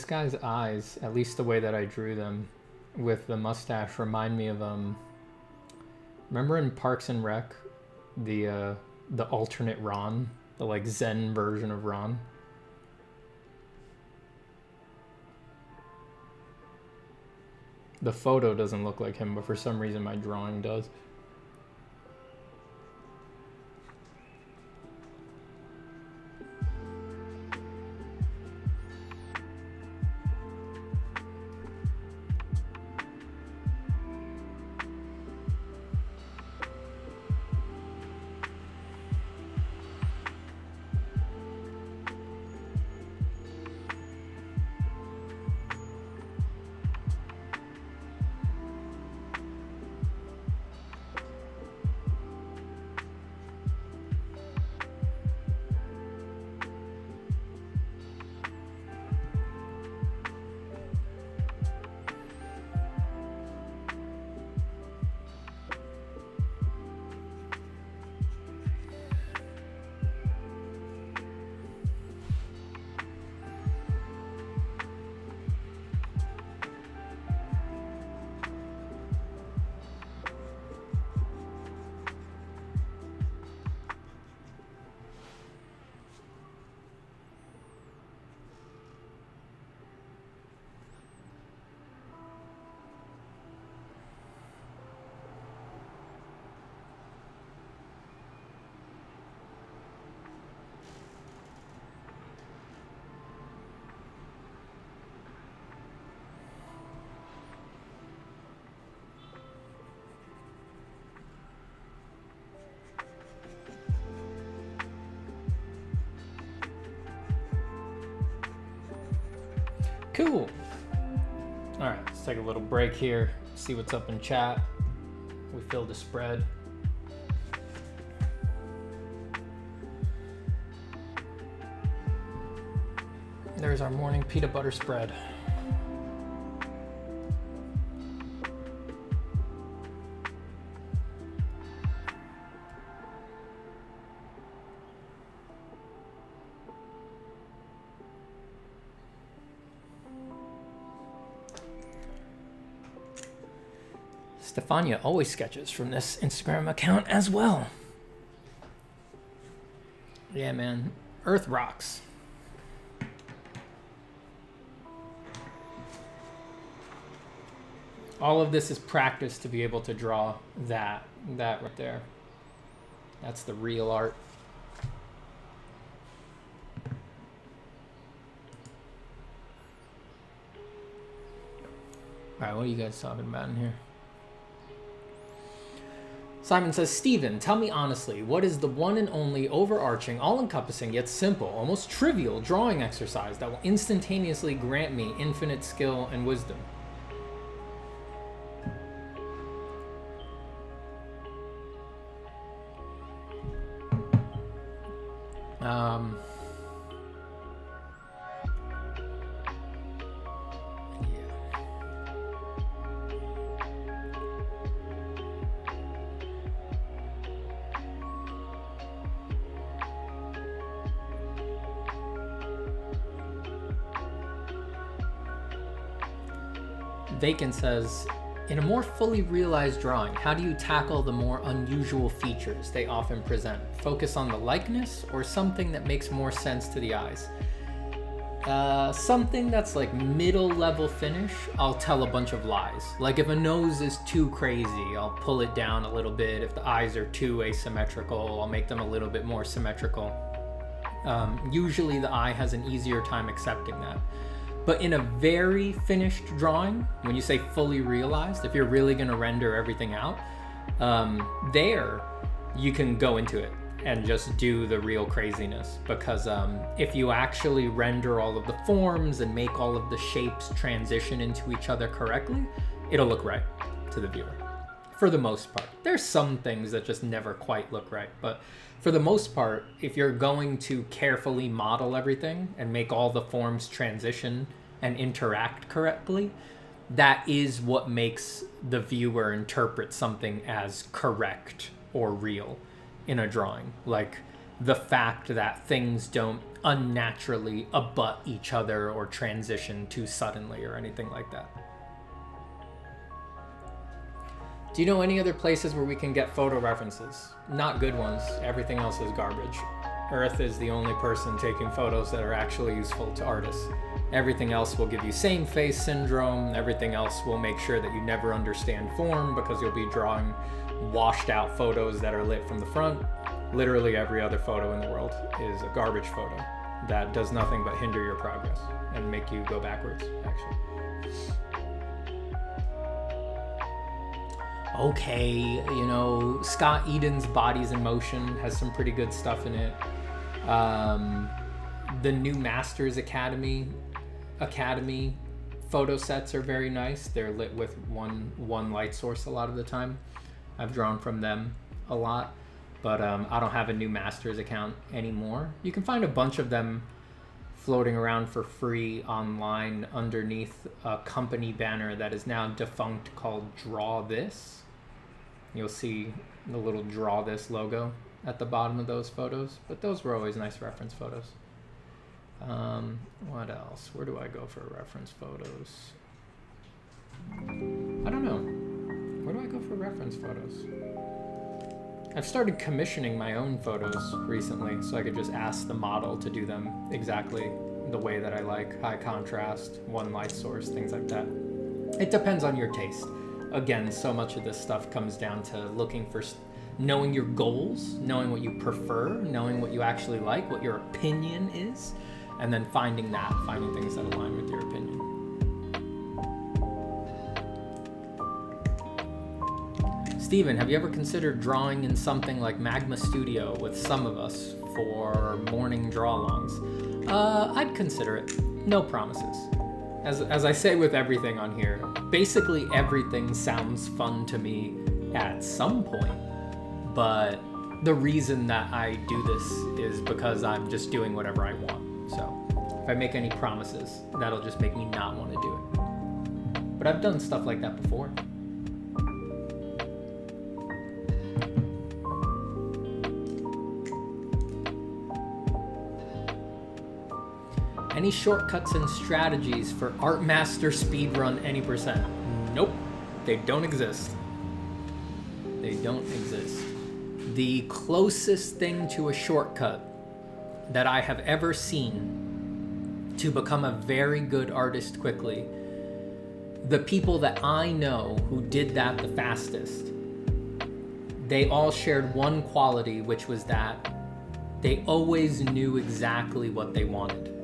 Guy's eyes, at least the way that I drew them with the mustache, remind me of um. Remember in Parks and Rec, the uh, the alternate Ron, the like Zen version of Ron. The photo doesn't look like him, but for some reason my drawing does. Little break here, see what's up in chat. We filled the spread. There's our morning peanut butter spread. Stefania always sketches from this Instagram account as well. Yeah, man. Earth rocks. All of this is practice to be able to draw that, that right there. That's the real art. All right, what are you guys talking about in here? Simon says, Stephen, tell me honestly, what is the one and only overarching, all encompassing, yet simple, almost trivial drawing exercise that will instantaneously grant me infinite skill and wisdom? Vacant says, In a more fully realized drawing, how do you tackle the more unusual features they often present? Focus on the likeness or something that makes more sense to the eyes? Uh, something that's like middle level finish, I'll tell a bunch of lies. Like if a nose is too crazy, I'll pull it down a little bit. If the eyes are too asymmetrical, I'll make them a little bit more symmetrical. Um, usually the eye has an easier time accepting that. But in a very finished drawing, when you say fully realized, if you're really going to render everything out, um, there you can go into it and just do the real craziness. Because um, if you actually render all of the forms and make all of the shapes transition into each other correctly, it'll look right to the viewer. For the most part. There's some things that just never quite look right, but for the most part, if you're going to carefully model everything and make all the forms transition and interact correctly, that is what makes the viewer interpret something as correct or real in a drawing. Like the fact that things don't unnaturally abut each other or transition too suddenly or anything like that. Do you know any other places where we can get photo references? Not good ones. Everything else is garbage. Earth is the only person taking photos that are actually useful to artists. Everything else will give you same face syndrome. Everything else will make sure that you never understand form because you'll be drawing washed out photos that are lit from the front. Literally every other photo in the world is a garbage photo that does nothing but hinder your progress and make you go backwards, actually. Okay, you know, Scott Eaton's Bodies in Motion has some pretty good stuff in it. Um, the new Masters Academy Academy photo sets are very nice. They're lit with one one light source a lot of the time. I've drawn from them a lot, but um, I don't have a new Masters account anymore. You can find a bunch of them floating around for free online underneath a company banner that is now defunct called Draw This you'll see the little draw this logo at the bottom of those photos. But those were always nice reference photos. Um, what else? Where do I go for reference photos? I don't know. Where do I go for reference photos? I've started commissioning my own photos recently, so I could just ask the model to do them exactly the way that I like. High contrast, one light source, things like that. It depends on your taste again, so much of this stuff comes down to looking for knowing your goals, knowing what you prefer, knowing what you actually like, what your opinion is, and then finding that, finding things that align with your opinion. Steven, have you ever considered drawing in something like Magma Studio with some of us for morning draw alongs? Uh, I'd consider it. No promises as, as I say with everything on here, basically everything sounds fun to me at some point. But the reason that I do this is because I'm just doing whatever I want. So if I make any promises, that'll just make me not want to do it. But I've done stuff like that before. Any shortcuts and strategies for Art Artmaster Speedrun any percent? Nope, they don't exist. They don't exist. The closest thing to a shortcut that I have ever seen to become a very good artist quickly, the people that I know who did that the fastest, they all shared one quality, which was that they always knew exactly what they wanted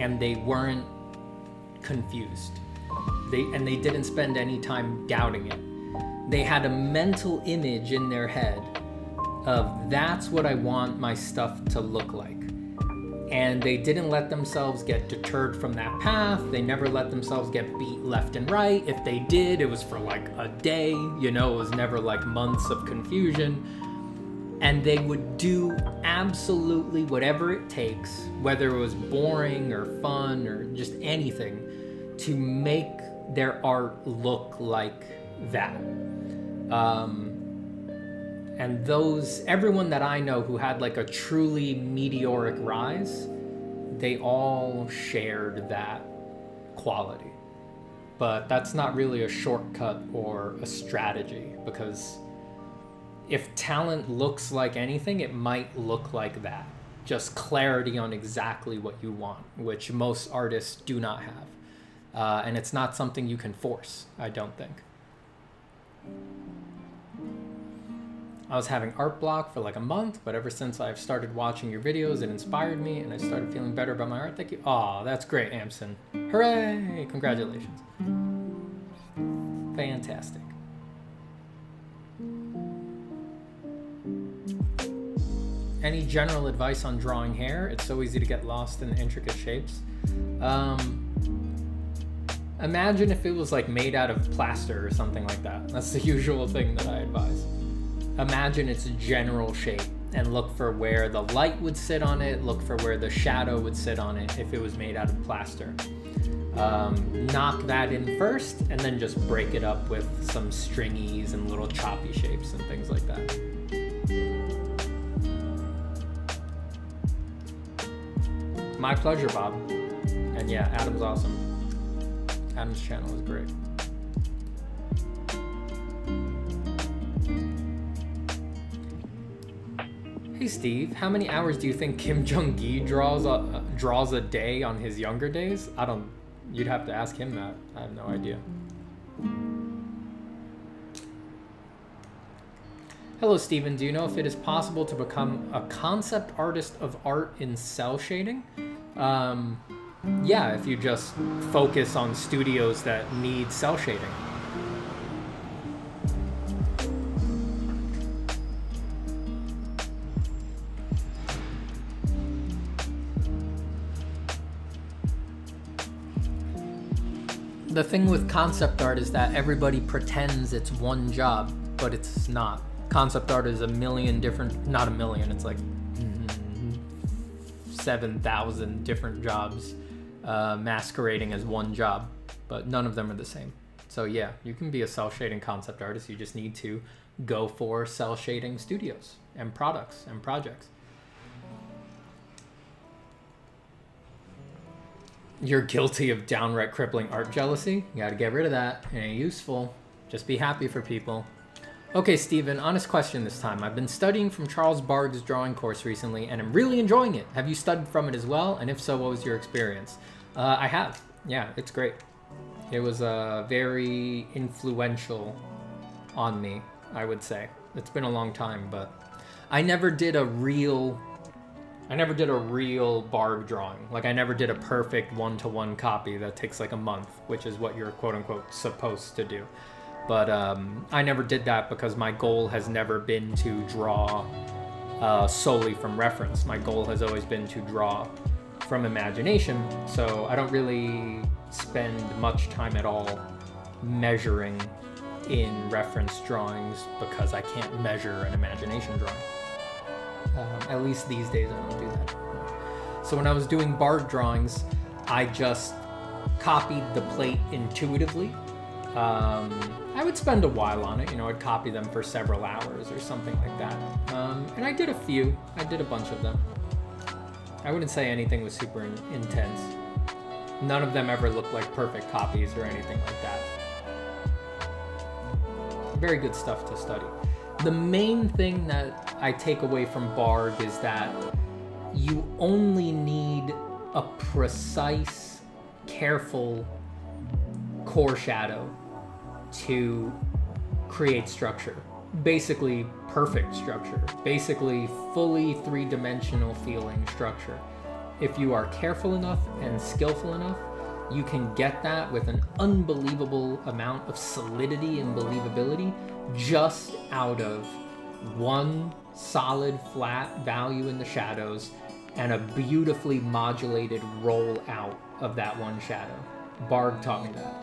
and they weren't confused. They and they didn't spend any time doubting it. They had a mental image in their head of that's what I want my stuff to look like. And they didn't let themselves get deterred from that path. They never let themselves get beat left and right. If they did, it was for like a day, you know, it was never like months of confusion and they would do absolutely whatever it takes, whether it was boring or fun or just anything, to make their art look like that. Um, and those, everyone that I know who had like a truly meteoric rise, they all shared that quality. but that's not really a shortcut or a strategy because if talent looks like anything, it might look like that. Just clarity on exactly what you want, which most artists do not have. Uh, and it's not something you can force, I don't think. I was having art block for like a month, but ever since I've started watching your videos, it inspired me and I started feeling better about my art. Thank you. Aw, that's great, Amson. Hooray! Congratulations. Fantastic. Any general advice on drawing hair? It's so easy to get lost in intricate shapes. Um, imagine if it was like made out of plaster or something like that. That's the <laughs> usual thing that I advise. Imagine its a general shape and look for where the light would sit on it, look for where the shadow would sit on it if it was made out of plaster. Um, knock that in first and then just break it up with some stringies and little choppy shapes and things like that. My pleasure, Bob. And yeah, Adam's awesome. Adam's channel is great. Hey Steve, how many hours do you think Kim Jung Gi draws a uh, draws a day on his younger days? I don't. You'd have to ask him that. I have no idea. Hello, Stephen. Do you know if it is possible to become a concept artist of art in cel shading? Um, yeah, if you just focus on studios that need cel shading. The thing with concept art is that everybody pretends it's one job, but it's not. Concept art is a million different, not a million, it's like 7,000 different jobs uh, masquerading as one job, but none of them are the same. So yeah, you can be a cel shading concept artist. You just need to go for cel shading studios and products and projects. You're guilty of downright crippling art jealousy. You gotta get rid of that. It ain't useful. Just be happy for people. Okay, Stephen, honest question this time. I've been studying from Charles Bargue's drawing course recently and I'm really enjoying it. Have you studied from it as well? And if so, what was your experience? Uh, I have. Yeah, it's great. It was uh, very influential on me, I would say. It's been a long time, but I never did a real I never did a real Bargue drawing. Like I never did a perfect one-to-one copy that takes like a month, which is what you're quote unquote supposed to do. But um, I never did that because my goal has never been to draw uh, solely from reference. My goal has always been to draw from imagination. So I don't really spend much time at all measuring in reference drawings because I can't measure an imagination drawing. Um, at least these days I don't do that. So when I was doing Bargue drawings, I just copied the plate intuitively. Um, I would spend a while on it. You know, I'd copy them for several hours or something like that. Um, and I did a few. I did a bunch of them. I wouldn't say anything was super in intense. None of them ever looked like perfect copies or anything like that. Very good stuff to study. The main thing that I take away from Bargue is that you only need a precise, careful core shadow to create structure. Basically, perfect structure. Basically, fully three dimensional feeling structure. If you are careful enough and skillful enough, you can get that with an unbelievable amount of solidity and believability just out of one solid flat value in the shadows and a beautifully modulated roll out of that one shadow. Bargue taught me that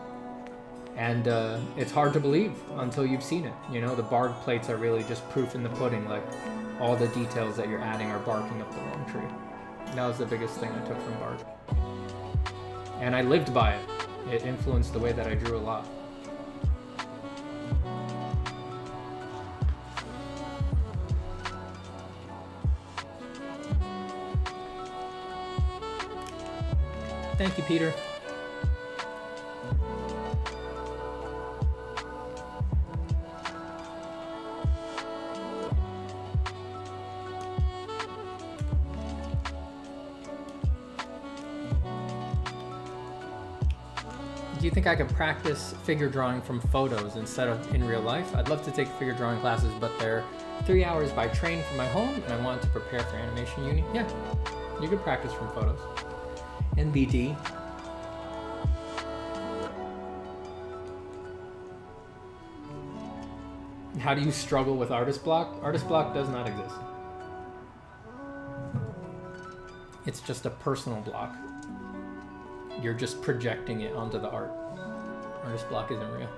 and uh, it's hard to believe until you've seen it. You know, the Bargue plates are really just proof in the pudding. Like all the details that you're adding are barking up the wrong tree. That was the biggest thing I took from Bargue, and I lived by it. It influenced the way that I drew a lot. Thank you, Peter. I could practice figure drawing from photos instead of in real life? I'd love to take figure drawing classes, but they're three hours by train from my home, and I wanted to prepare for animation uni. Yeah, you could practice from photos. NBD. How do you struggle with artist block? Artist block does not exist. It's just a personal block. You're just projecting it onto the art. Artist block isn't real.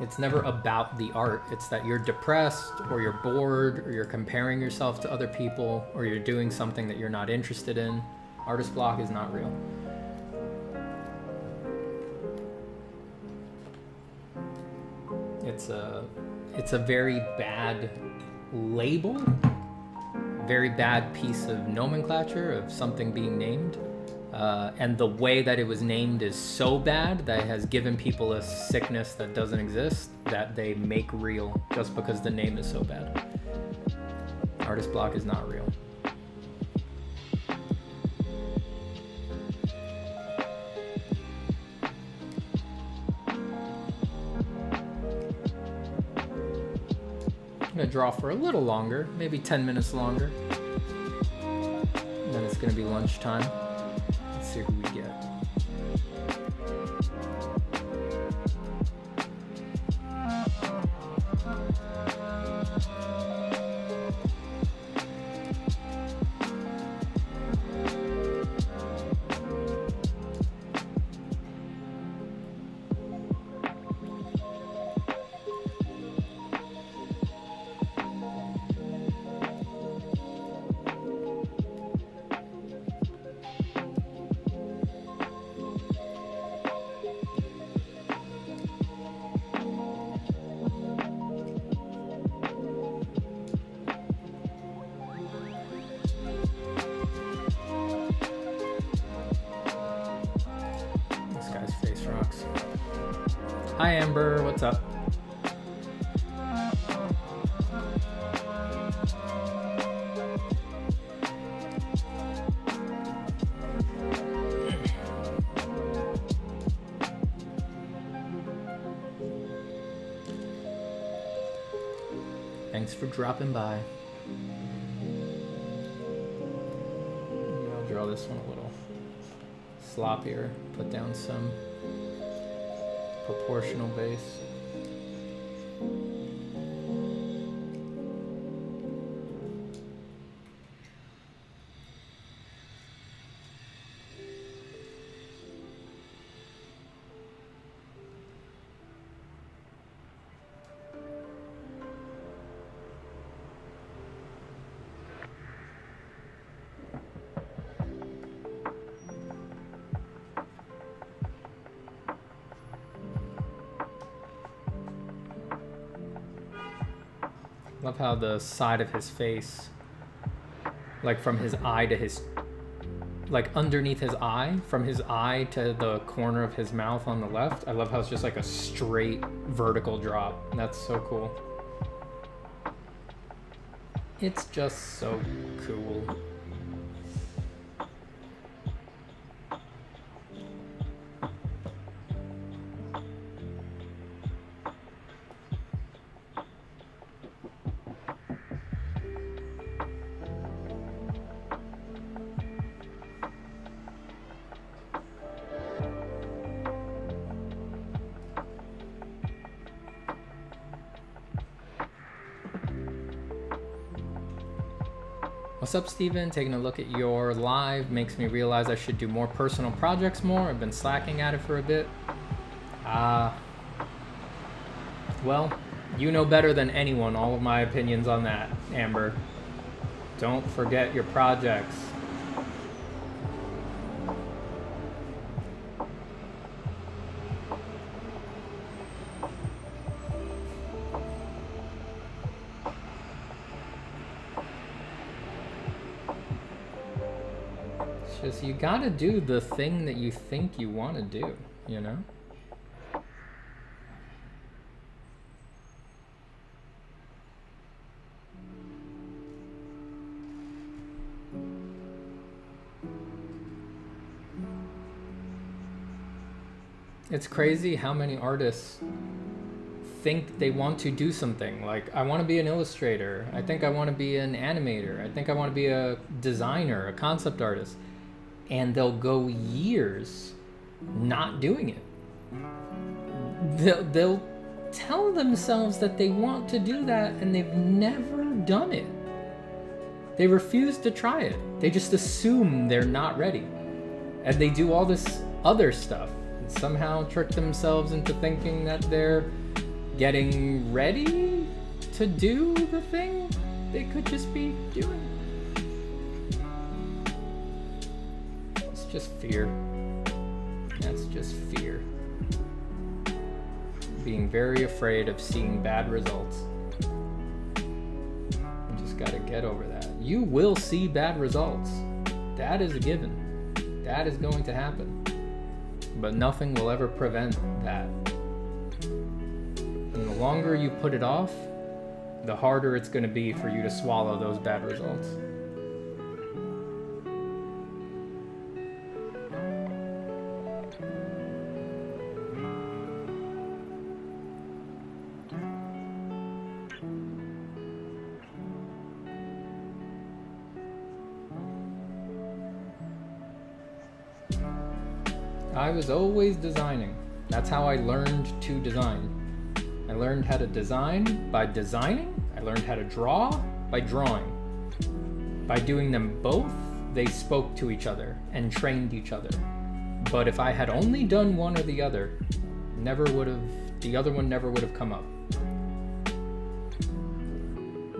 It's never about the art. It's that you're depressed or you're bored or you're comparing yourself to other people or you're doing something that you're not interested in. Artist block is not real. It's a it's a very bad label, very bad piece of nomenclature of something being named. Uh, and the way that it was named is so bad that it has given people a sickness that doesn't exist that they make real just because the name is so bad. Artist block is not real. I'm gonna draw for a little longer, maybe 10 minutes longer. Then it's gonna be lunchtime dropping by. I'll draw this one a little sloppier, put down some proportional base. How the side of his face, like from his eye to his, like underneath his eye, from his eye to the corner of his mouth on the left. I love how it's just like a straight vertical drop. That's so cool. It's just so cool. What's up, Steven? Taking a look at your live makes me realize I should do more personal projects more. I've been slacking at it for a bit. Uh, well, you know better than anyone all of my opinions on that, Amber. Don't forget your projects. Gotta do the thing that you think you want to do, you know? It's crazy how many artists think they want to do something. Like, I want to be an illustrator. I think I want to be an animator. I think I want to be a designer, a concept artist. And they'll go years not doing it. They'll, they'll tell themselves that they want to do that and they've never done it. They refuse to try it. They just assume they're not ready. And they do all this other stuff and somehow trick themselves into thinking that they're getting ready to do the thing they could just be doing. Just fear. That's just fear. Being very afraid of seeing bad results. You just gotta get over that. You will see bad results. That is a given. That is going to happen. But nothing will ever prevent that. And the longer you put it off, the harder it's going to be for you to swallow those bad results. I was always designing. That's how I learned to design. I learned how to design by designing. I learned how to draw by drawing. By doing them both, they spoke to each other and trained each other. But if I had only done one or the other, never would have the other one never would have come up.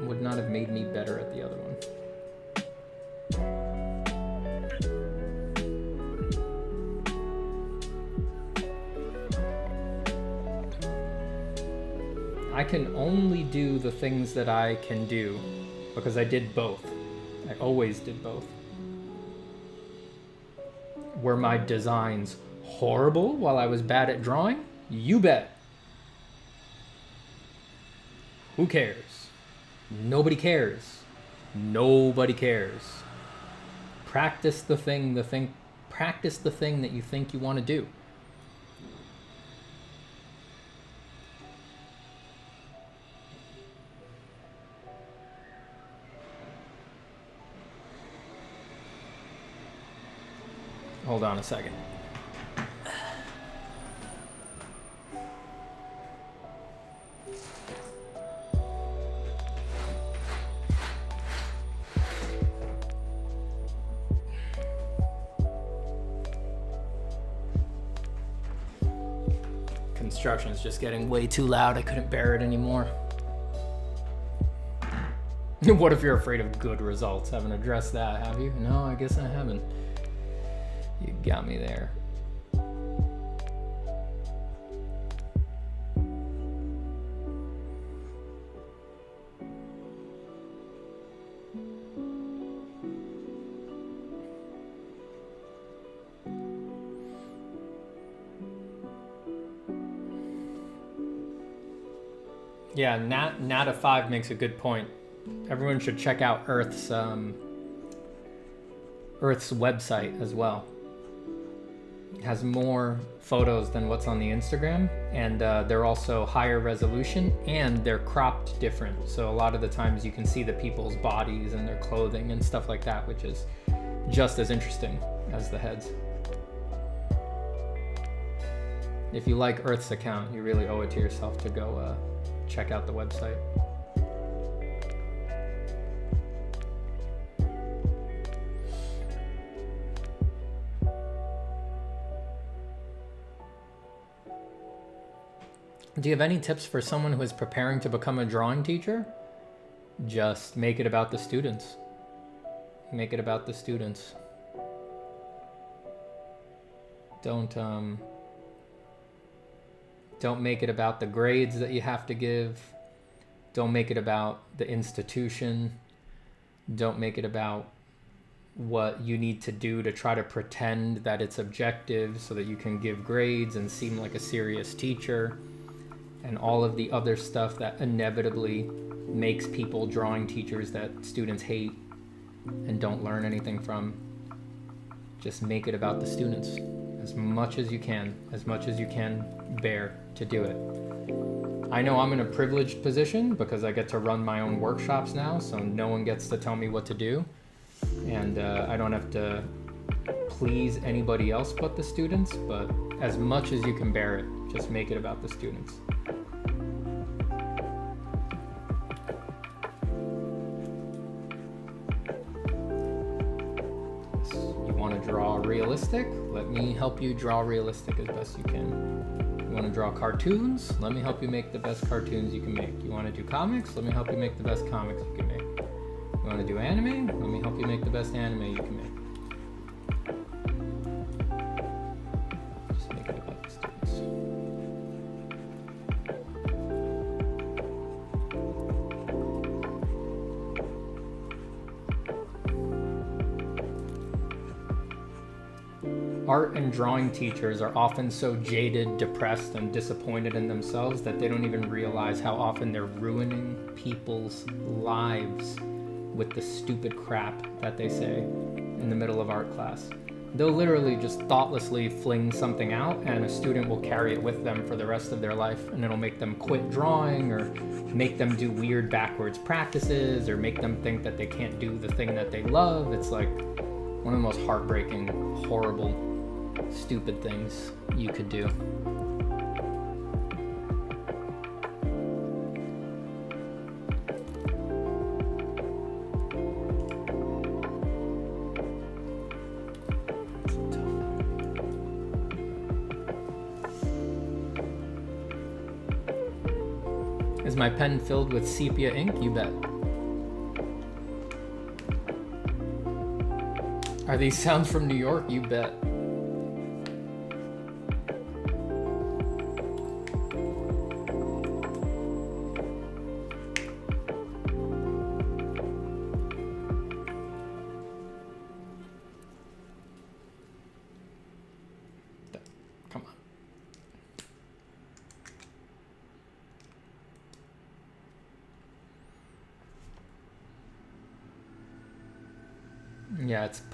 Would not have made me better at the other one. I can only do the things that I can do because I did both. I always did both. Were my designs horrible while I was bad at drawing? You bet. Who cares? Nobody cares. Nobody cares. Practice the thing the thing practice the thing that you think you want to do. Hold on a second. Construction is just getting way too loud. I couldn't bear it anymore. <laughs> what if you're afraid of good results? Haven't addressed that, have you? No, I guess I haven't. Got me there. Yeah, Nat Nata Five makes a good point. Everyone should check out Earth's um, Earth's website as well has more photos than what's on the Instagram, and uh, they're also higher resolution and they're cropped different. So a lot of the times you can see the people's bodies and their clothing and stuff like that, which is just as interesting as the heads. If you like Earth's account, you really owe it to yourself to go uh, check out the website. Do you have any tips for someone who is preparing to become a drawing teacher? Just make it about the students. Make it about the students. Don't um don't make it about the grades that you have to give. Don't make it about the institution. Don't make it about what you need to do to try to pretend that it's objective so that you can give grades and seem like a serious teacher and all of the other stuff that inevitably makes people drawing teachers that students hate and don't learn anything from. Just make it about the students. as much as you can, as much as you can bear to do it. I know I'm in a privileged position because I get to run my own workshops now, so no one gets to tell me what to do. And uh, I don't have to please anybody else but the students, but as much as you can bear it, just make it about the students. Realistic? Let me help you draw realistic as best you can. You want to draw cartoons? Let me help you make the best cartoons you can make. You want to do comics? Let me help you make the best comics you can make. You want to do anime? Let me help you make the best anime you can make. Art and drawing teachers are often so jaded, depressed, and disappointed in themselves that they don't even realize how often they're ruining people's lives with the stupid crap that they say in the middle of art class. They'll literally just thoughtlessly fling something out, and a student will carry it with them for the rest of their life, and it'll make them quit drawing or make them do weird backwards practices or make them think that they can't do the thing that they love. It's like one of the most heartbreaking, horrible, stupid things you could do. Is my pen filled with sepia ink? You bet. Are these sounds from New York? You bet.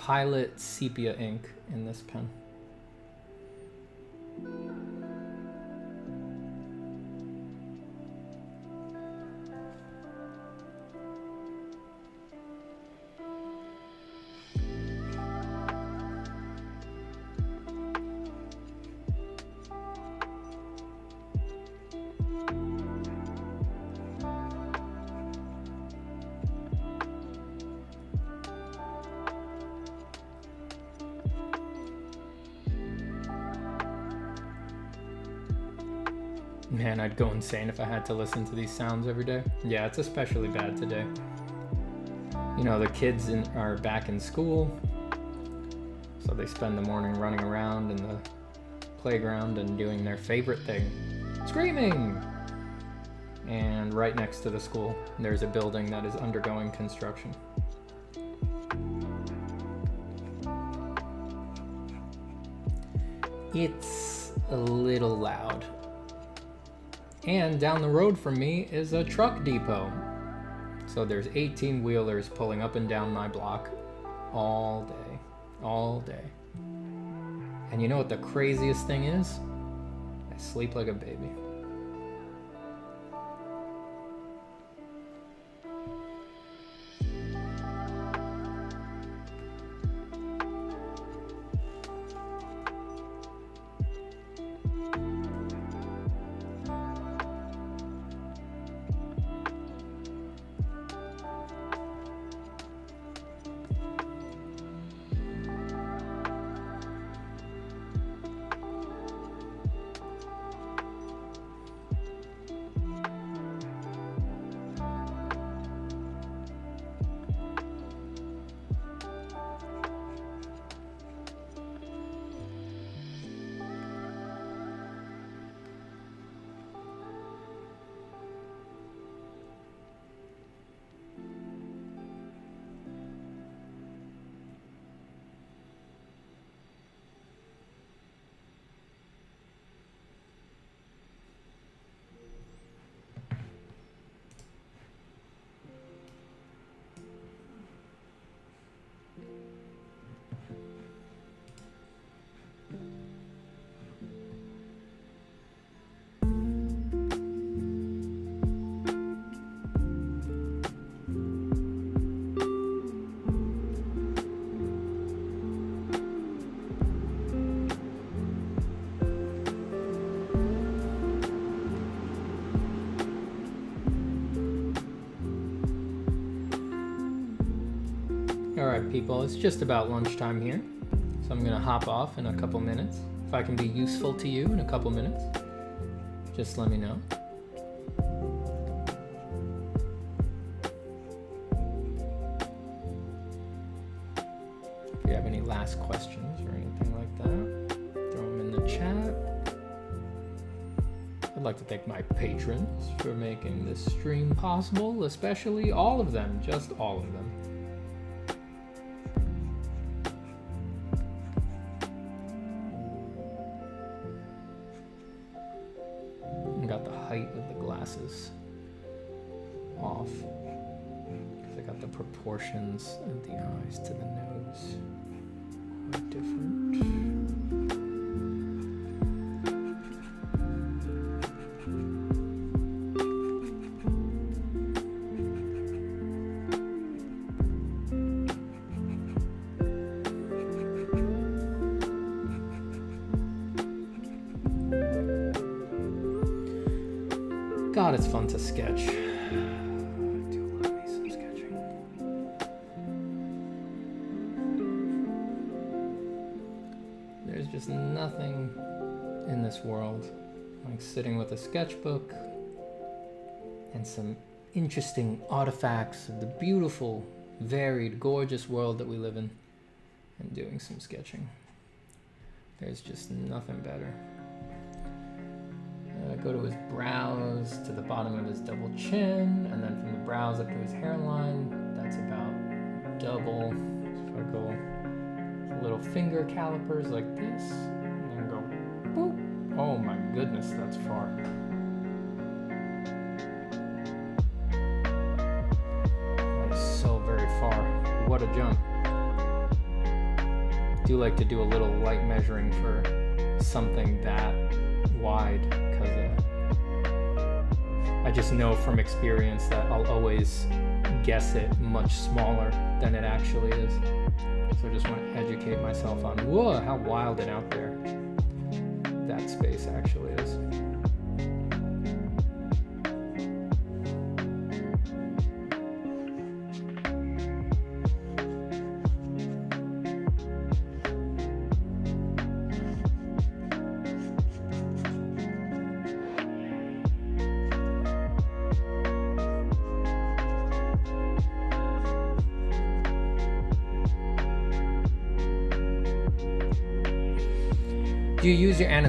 Pilot Sepia ink in this pen. Insane if I had to listen to these sounds every day. Yeah, it's especially bad today. You know, the kids in, are back in school, so they spend the morning running around in the playground and doing their favorite thing screaming! And right next to the school, there's a building that is undergoing construction. It's a little loud. And down the road from me is a truck depot. So there's 18 wheelers pulling up and down my block all day, all day. And you know what the craziest thing is? I sleep like a baby. Right, people, it's just about lunchtime here, so I'm gonna hop off in a couple minutes. If I can be useful to you in a couple minutes, just let me know. If you have any last questions or anything like that, throw them in the chat. I'd like to thank my patrons for making this stream possible, especially all of them, just all of them. Glasses off. Because I got the proportions of the eyes to the nose quite different. To sketch. There's just nothing in this world like sitting with a sketchbook and some interesting artifacts of the beautiful, varied, gorgeous world that we live in and doing some sketching. There's just nothing better. Uh, go to his brows to the bottom of his double chin, and then from the brows up to his hairline, that's about double. If I go little finger calipers like this, and then go boop. Oh my goodness, that's far. That is so very far. What a jump. Do like to do a little light measuring for something that wide I just know from experience that I'll always guess it much smaller than it actually is. So I just want to educate myself on whoa, how wild and out there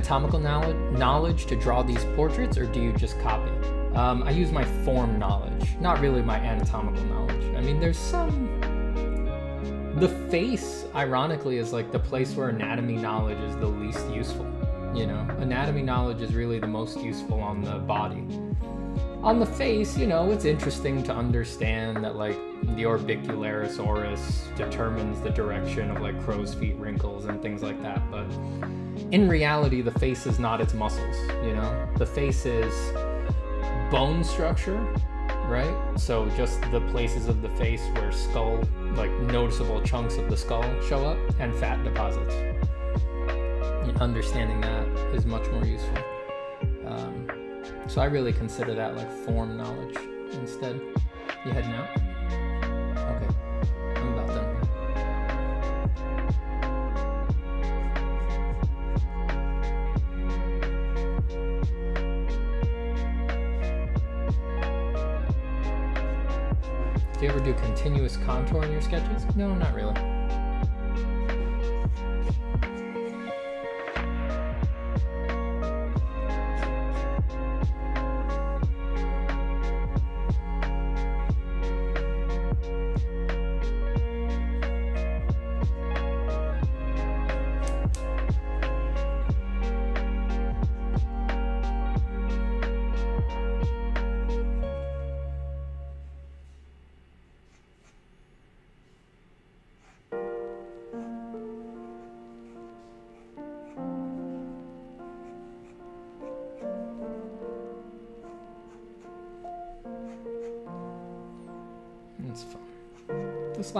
anatomical knowledge, to draw these portraits or do you just copy? Um, I use my form knowledge, not really my anatomical knowledge. I mean, there's some. The face, ironically, is like the place where anatomy knowledge is the least useful. You know, anatomy knowledge is really the most useful on the body. On the face, you know, it's interesting to understand that like the orbicularis oris determines the direction of like crow's feet wrinkles and things like that, but in reality, the face is not its muscles, you know? The face is bone structure, right? So just the places of the face where skull, like noticeable chunks of the skull show up, and fat deposits. And understanding that is much more useful. Um, so I really consider that like form knowledge instead. You heading out? Do you ever do continuous contour in your sketches? No, not really.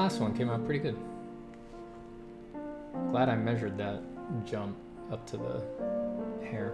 Last one came out pretty good. Glad I measured that jump up to the hair.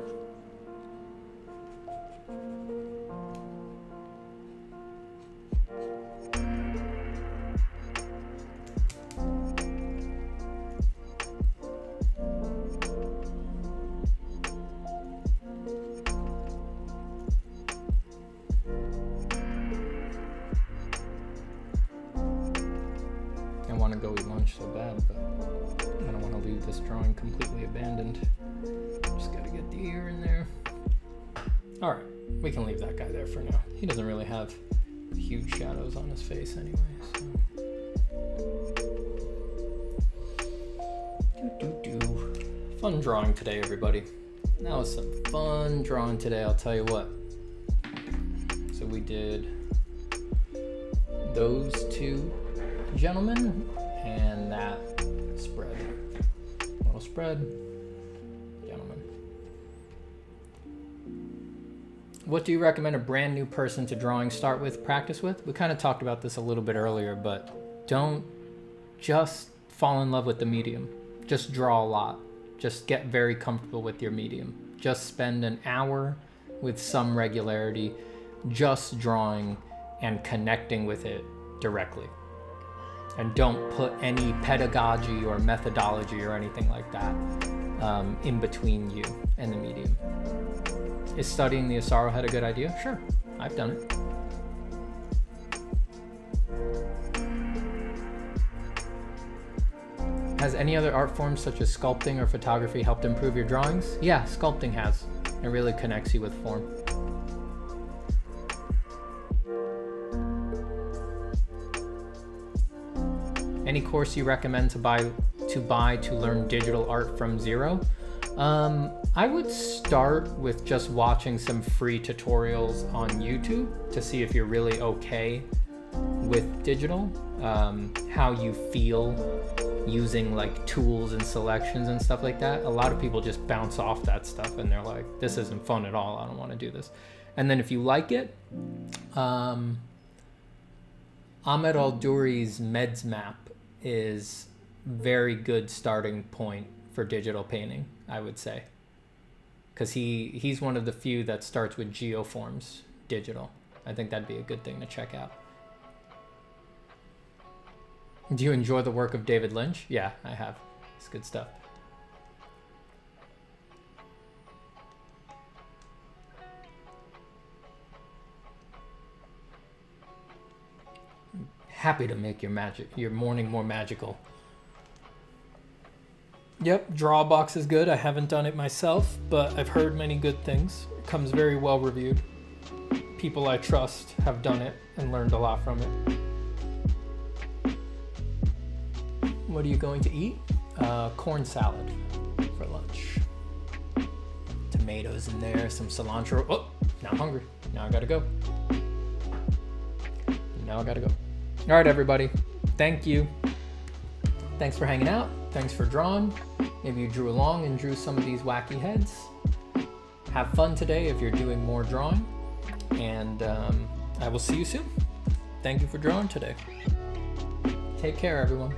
We can leave that guy there for now. He doesn't really have huge shadows on his face anyway, so. Doo -doo -doo. Fun drawing today, everybody. That was some fun drawing today, I'll tell you what. So we did those two gentlemen and that spread. Little spread, What do you recommend a brand new person to drawing start with, practice with? We kind of talked about this a little bit earlier, but don't just fall in love with the medium. Just draw a lot. Just get very comfortable with your medium. Just spend an hour with some regularity just drawing and connecting with it directly. And don't put any pedagogy or methodology or anything like that um, in between you and the medium. Is studying the Asaro head a good idea? Sure, I've done it. Has any other art forms such as sculpting or photography helped improve your drawings? Yeah, sculpting has. It really connects you with form. Any course you recommend to buy to buy to learn digital art from zero? Um, I would start with just watching some free tutorials on YouTube to see if you're really okay with digital, um, how you feel using like tools and selections and stuff like that. A lot of people just bounce off that stuff and they're like, this isn't fun at all. I don't want to do this. And then if you like it, um, Ahmed Aldoori's Meds Map is very good starting point for digital painting, I would say. Because he, he's one of the few that starts with geoforms digital. I think that'd be a good thing to check out. Do you enjoy the work of David Lynch? Yeah, I have. It's good stuff. Happy to make your magic, your morning more magical. Yep, Drawabox is good. I haven't done it myself, but I've heard many good things. It comes very well reviewed. People I trust have done it and learned a lot from it. What are you going to eat? Uh, corn salad for lunch. Tomatoes in there, some cilantro. Oh, now I'm hungry. Now I gotta go. Now I gotta go. All right, everybody. Thank you. Thanks for hanging out. Thanks for drawing. Maybe you drew along and drew some of these wacky heads. Have fun today if you're doing more drawing. And um, I will see you soon. Thank you for drawing today. Take care, everyone.